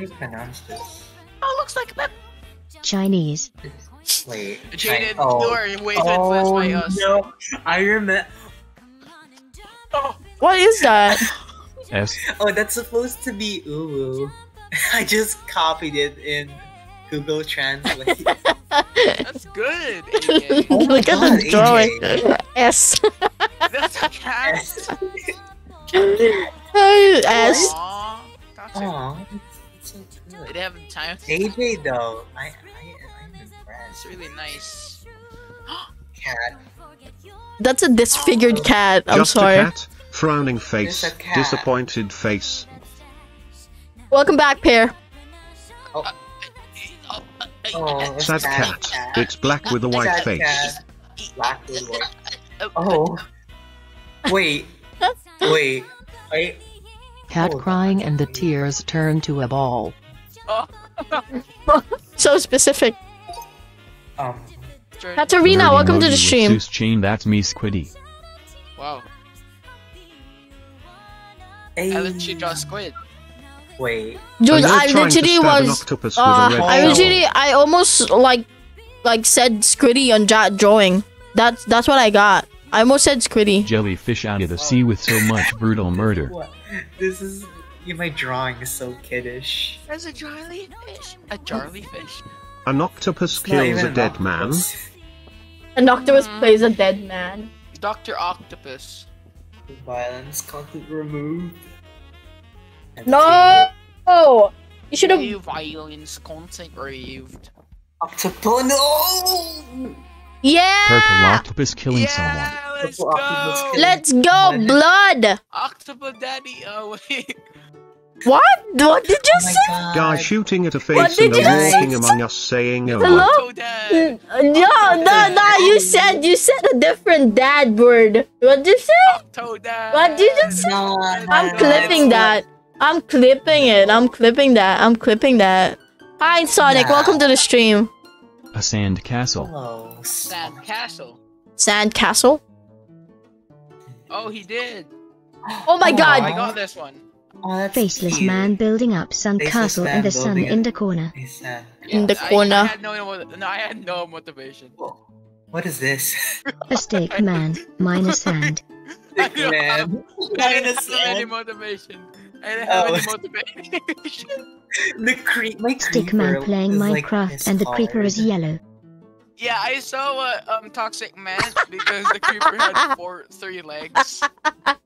you pronounce this? Oh, looks like Peppa. Chinese. Wait. Jaden, oh. you are way too influenced by Oh us. no! I remember. Oh, What is that? S. Oh, that's supposed to be uwu. I just copied it in Google Translate. that's good. AJ. Oh my Look at God, the drawing. AJ. S. That's a cat. S. Oh, S. Aw, that's it. Aw, it's so They have time. AJ though, I, I, I'm It's really nice. Cat. That's a disfigured oh. cat. I'm Just sorry. a cat. Frowning face. A cat. Disappointed face. Welcome back, Pear. Oh, uh, Oh, Sad sad cat. It's black with a white Sad face. cat. Black with white. uh, Oh. Wait. Wait. Wait. Cat Oh. crying and the tears turn to a ball. oh, So specific. Um. Katarina, welcome to the stream. Zeus chain, that's me, Squiddy. Wow. Hey. I let you draw squid. Wait. Dude, I trying to literally was. Uh, with a red I towel? literally, I almost like, like said Squiddy on Jat drawing. That's that's what I got. I almost said Squiddy. Jellyfish out of the sea with so much brutal murder. What? This is. Yeah, my drawing is so kiddish. There's a jellyfish. A jellyfish. An octopus It's kills a dead man. An octopus plays a dead man. Doctor Octopus. Violence content removed. No. Oh, you should have. New violence content removed. Octopus. No! Oh! Yeah. Purple octopus killing someone. yeah, let's Purple go. killing- Let's go, blood. Octopus Daddy. Oh wait. What? What did you Oh say? god. Guy shooting at a face and a walking among us saying, oh. Hello? Octo Dad. Mm, no, no, no. You said you said a different dad word. What did you say? Octo What did you say? No, no, I'm no, clipping it's that. I'm clipping it. I'm clipping that. I'm clipping that. Hi, Sonic. Nah. Welcome to the stream. A sand castle. Hello. Sand Castle. Sand Castle. Oh, he did. Oh my Oh, God. I got this one. Oh, that's Faceless cute. man building up sun Faceless castle man in the sun in the corner. Is that- In the corner. I, had no, no, I had no motivation. What is this? A steak man minus sand. I know. Man. I didn't Minus have any motivation. I didn't have Oh. any motivation. The cre- my Stick man playing is like Minecraft and the creeper is yellow. Yeah, I saw what um Toxic meant because the creeper had four, three legs.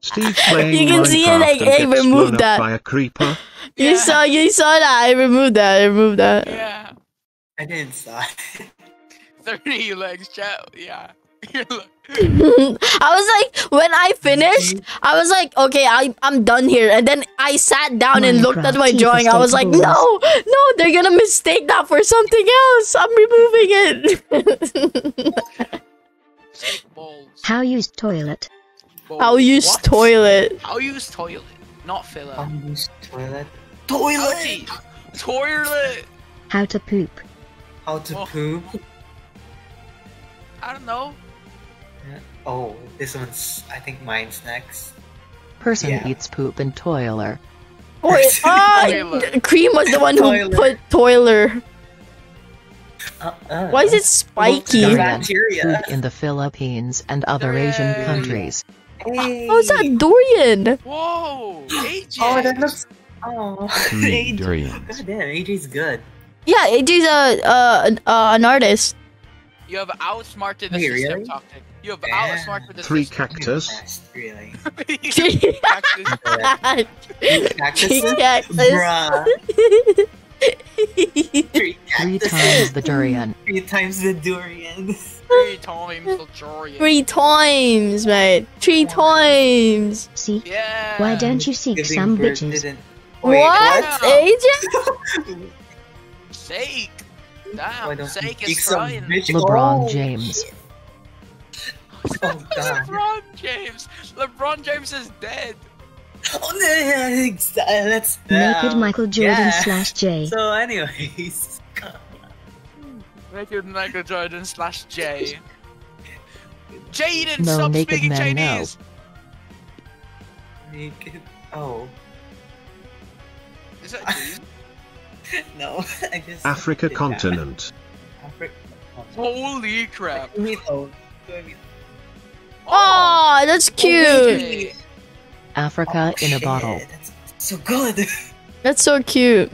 Steve playing You can see it, like, and hey, gets remove blown that. by a creeper. You saw. You saw that. I removed that. I removed that. Yeah, I didn't saw it. thirty legs, chat. Yeah. You're like- I was like, when I finished, I was like, okay, I I'm done here. And then I sat down and looked at my Minecraft, drawing. I was like, no, no, they're gonna mistake that for something else. I'm removing it. Steak balls. How used toilet. balls. I'll use What? toilet. I'll use toilet, not filler. Um, use toilet. Toilet. Toilet. How to poop. How to Oh. poop. I don't know. Oh, this one's. I think mine's next. Person Yeah. eats poop and toiler. Wait, ah, Toilet. Cream was the one who Toilet. put toiler. Uh, uh. Why is it spiky? Durian. Food in the Philippines and other Asian countries. Hey. How's that durian? Whoa, AJ. Oh, that looks. Oh, Three AJ. durians. God damn, AJ's good. Yeah, AJ's a uh, an- uh, an artist. You have outsmarted the Wait, system, really? Toxic. You have Damn. outsmarted the Three cactus. Fast, really. Cactus. Cactuses? Cactus. Bruh. Three Three times the durian. Three times the durian. Three times the durian. Three times, mate. Three times. See? Yeah. Why don't you seek Giving some birth bitches? didn't- Wait, what? what? AJ? Sake. Why Damn, don't Sake you is seek some crying. bitch- LeBron Oh, James. Oh god. LeBron James. LeBron James is dead. Oh no! yeah, Let's Naked um, Michael Jordan yeah. slash J. So, anyways, Naked Michael Jordan slash J. Jaden, No stop naked speaking men, no. Chinese. naked. Oh Is that no! I just Africa did that. continent. Africa. Holy crap. Oh, oh, wait, oh, Oh, that's cute. AJ. Africa oh, in a bottle. That's so good. That's so cute.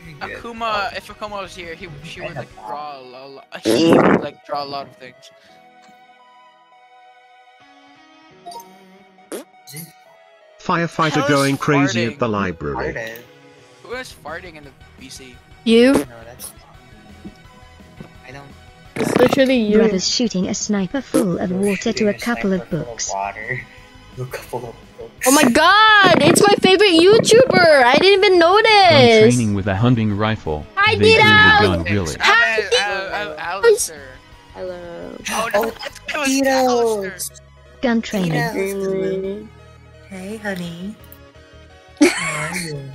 Very good. Akuma, oh. if Akuma was here, he she would like draw a lot. He would like draw a lot of things. Firefighter Hell going crazy farting? at the library. Farted. Who is farting in the PC? You? No, that's. I don't. It's literally you. Brothers shooting a sniper full of water to a couple of books. Water. A couple of books. Oh my god! It's my favorite YouTuber! I didn't even Gun notice! training with a hunting rifle. I they did drew the out! gun. Hi, Alistair. Hello. Oh, Oh, no, it was Gun training. Tito's. Hey, honey. How are you?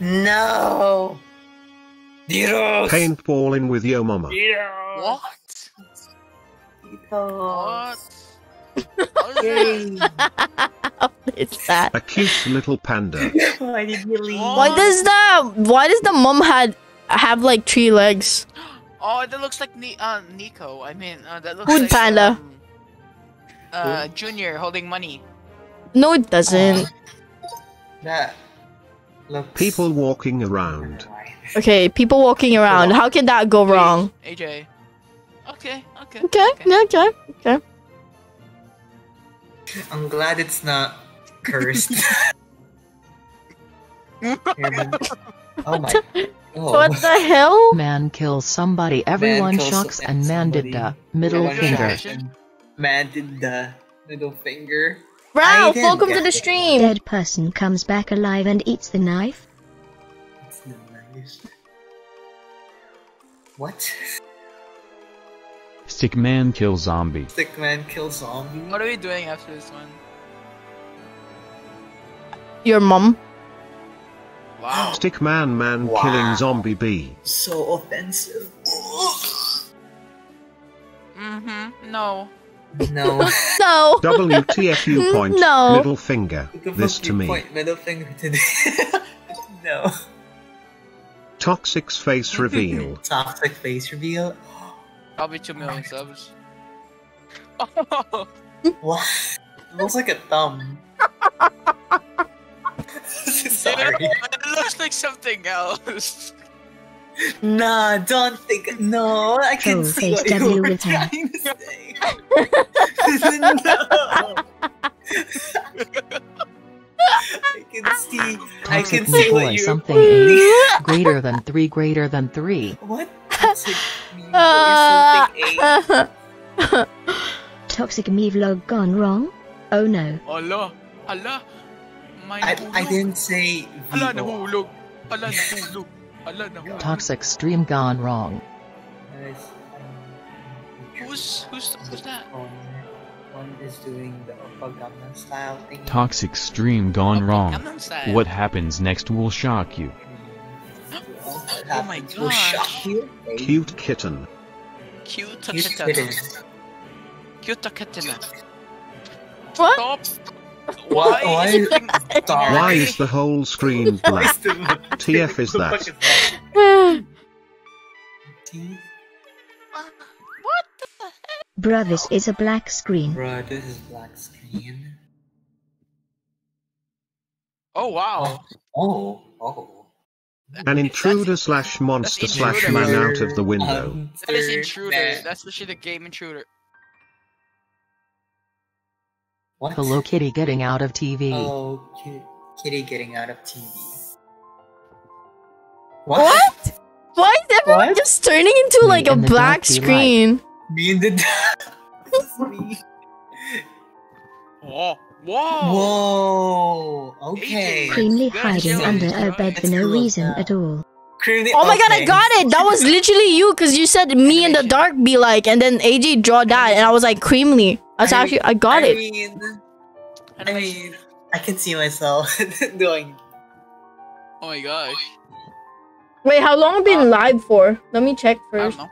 No. Diros. Paintballing with yo mama. What? Diros. What? How is that? it's that. A cute little panda. Why did you leave? Why does the why does the mom had have like three legs? Oh, that looks like Ni- uh, Nico. I mean, uh, that looks Food like panda. um, uh, Junior holding money. No, it doesn't. That looks. People walking around. Okay, people walking around. How can that go wrong? AJ. Okay, okay. Okay, yeah, okay, okay. I'm glad it's not cursed. Oh my. Oh. What the hell? Man kills somebody, everyone kills shocks, and man did the middle Everyone finger. shocks Man did the middle finger. Ralph, welcome to the stream. Dead person comes back alive and eats the knife. It's not nice. What? Stickman kills zombie. Stickman kill zombie? What are we doing after this one? Your mom. Wow. Stickman man Wow. killing zombie bee. So offensive. Mm-hmm. No. no. No. WTFU point. No. Middle finger. This to me. Point middle finger today. no. Toxic's face reveal. Toxic face reveal. Probably two million subs. What? It looks like a thumb. Sorry. It looks like something else. Nah, don't think. No, I can Oh, see face what you W were trying to say. no. I can see. I can see what McCoy you. something eight. Greater than three, greater than three. What? Toxic me something eight. Toxic me vlog gone wrong? Oh no. Allah. Allah. May I, I didn't say. Allah Vivo. nahulog. Allah nahulog. Allah nahulog. Toxic stream gone wrong. Who's who's who's that? One, one is doing the Oppa Gangnam style thing. Toxic stream gone wrong. What happens next will shock you. Mm. Oh my Will gosh. shock you. Cute kitten. Cute Cute kitten. kitten. Cute kitten. What? Stop. Why Why is is- Why is the whole screen black? TF is that? What the heck? Bruh, this is a black screen. Bruh, this is black screen. Oh wow. Oh, oh. An intruder slash monster That's slash man out of the window. Um, That is intruder. man. That's literally the game intruder. What? Hello Kitty getting out of TV. Oh, kitty, kitty getting out of TV. What? Why is everyone What? just turning into Me like a black dark light. screen? Me in the This is me. Whoa. Whoa. Whoa. Okay. AJ. Creamly hiding under a Alright, bed for no go reason that. at all. Creamy- Oh my god, I got it! That was literally you because you said me in the dark be like, and then AJ draw that, and I was like creamly. That's I- actually I got I it. mean, I mean, I can see myself doing. oh my gosh. Wait, how long have you been uh, live for? Let me check I don't first. know.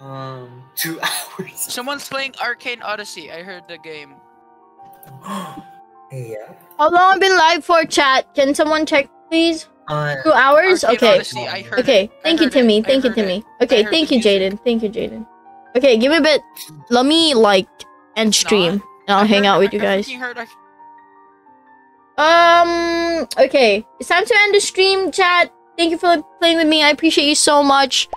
Um, two hours. Someone's playing Arcane Odyssey. I heard the game. yeah. How long I've you been live for, chat? Can someone check, please? Uh, Two hours? Arcane Okay. Odyssey, I heard Okay, it. I thank you, heard it. Timmy. I Thank you, heard it. Timmy. Okay, thank you. Jaden. Thank you, Jaden. Okay, give me a bit. Let me like end stream, and I'll I hang heard- out with I you guys. freaking heard Arc- Um. Okay, it's time to end the stream, chat. Thank you for playing with me. I appreciate you so much.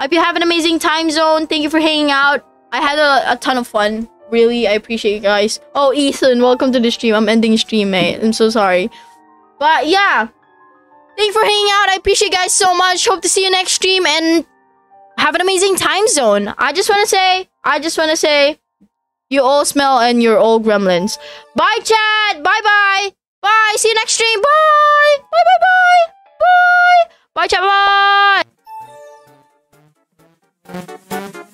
Hope you have an amazing time zone. Thank you for hanging out. I had a, a ton of fun. Really, I appreciate you guys. Oh, Ethan, welcome to the stream. I'm ending stream, mate. I'm so sorry. But yeah, thank you for hanging out. I appreciate you guys so much. Hope to see you next stream and have an amazing time zone. I just want to say, I just want to say, you all smell and you're all gremlins. Bye, chat. Bye, bye. Bye. See you next stream. Bye. Bye, bye, bye. Bye. Bye, chat. Bye. Thank you.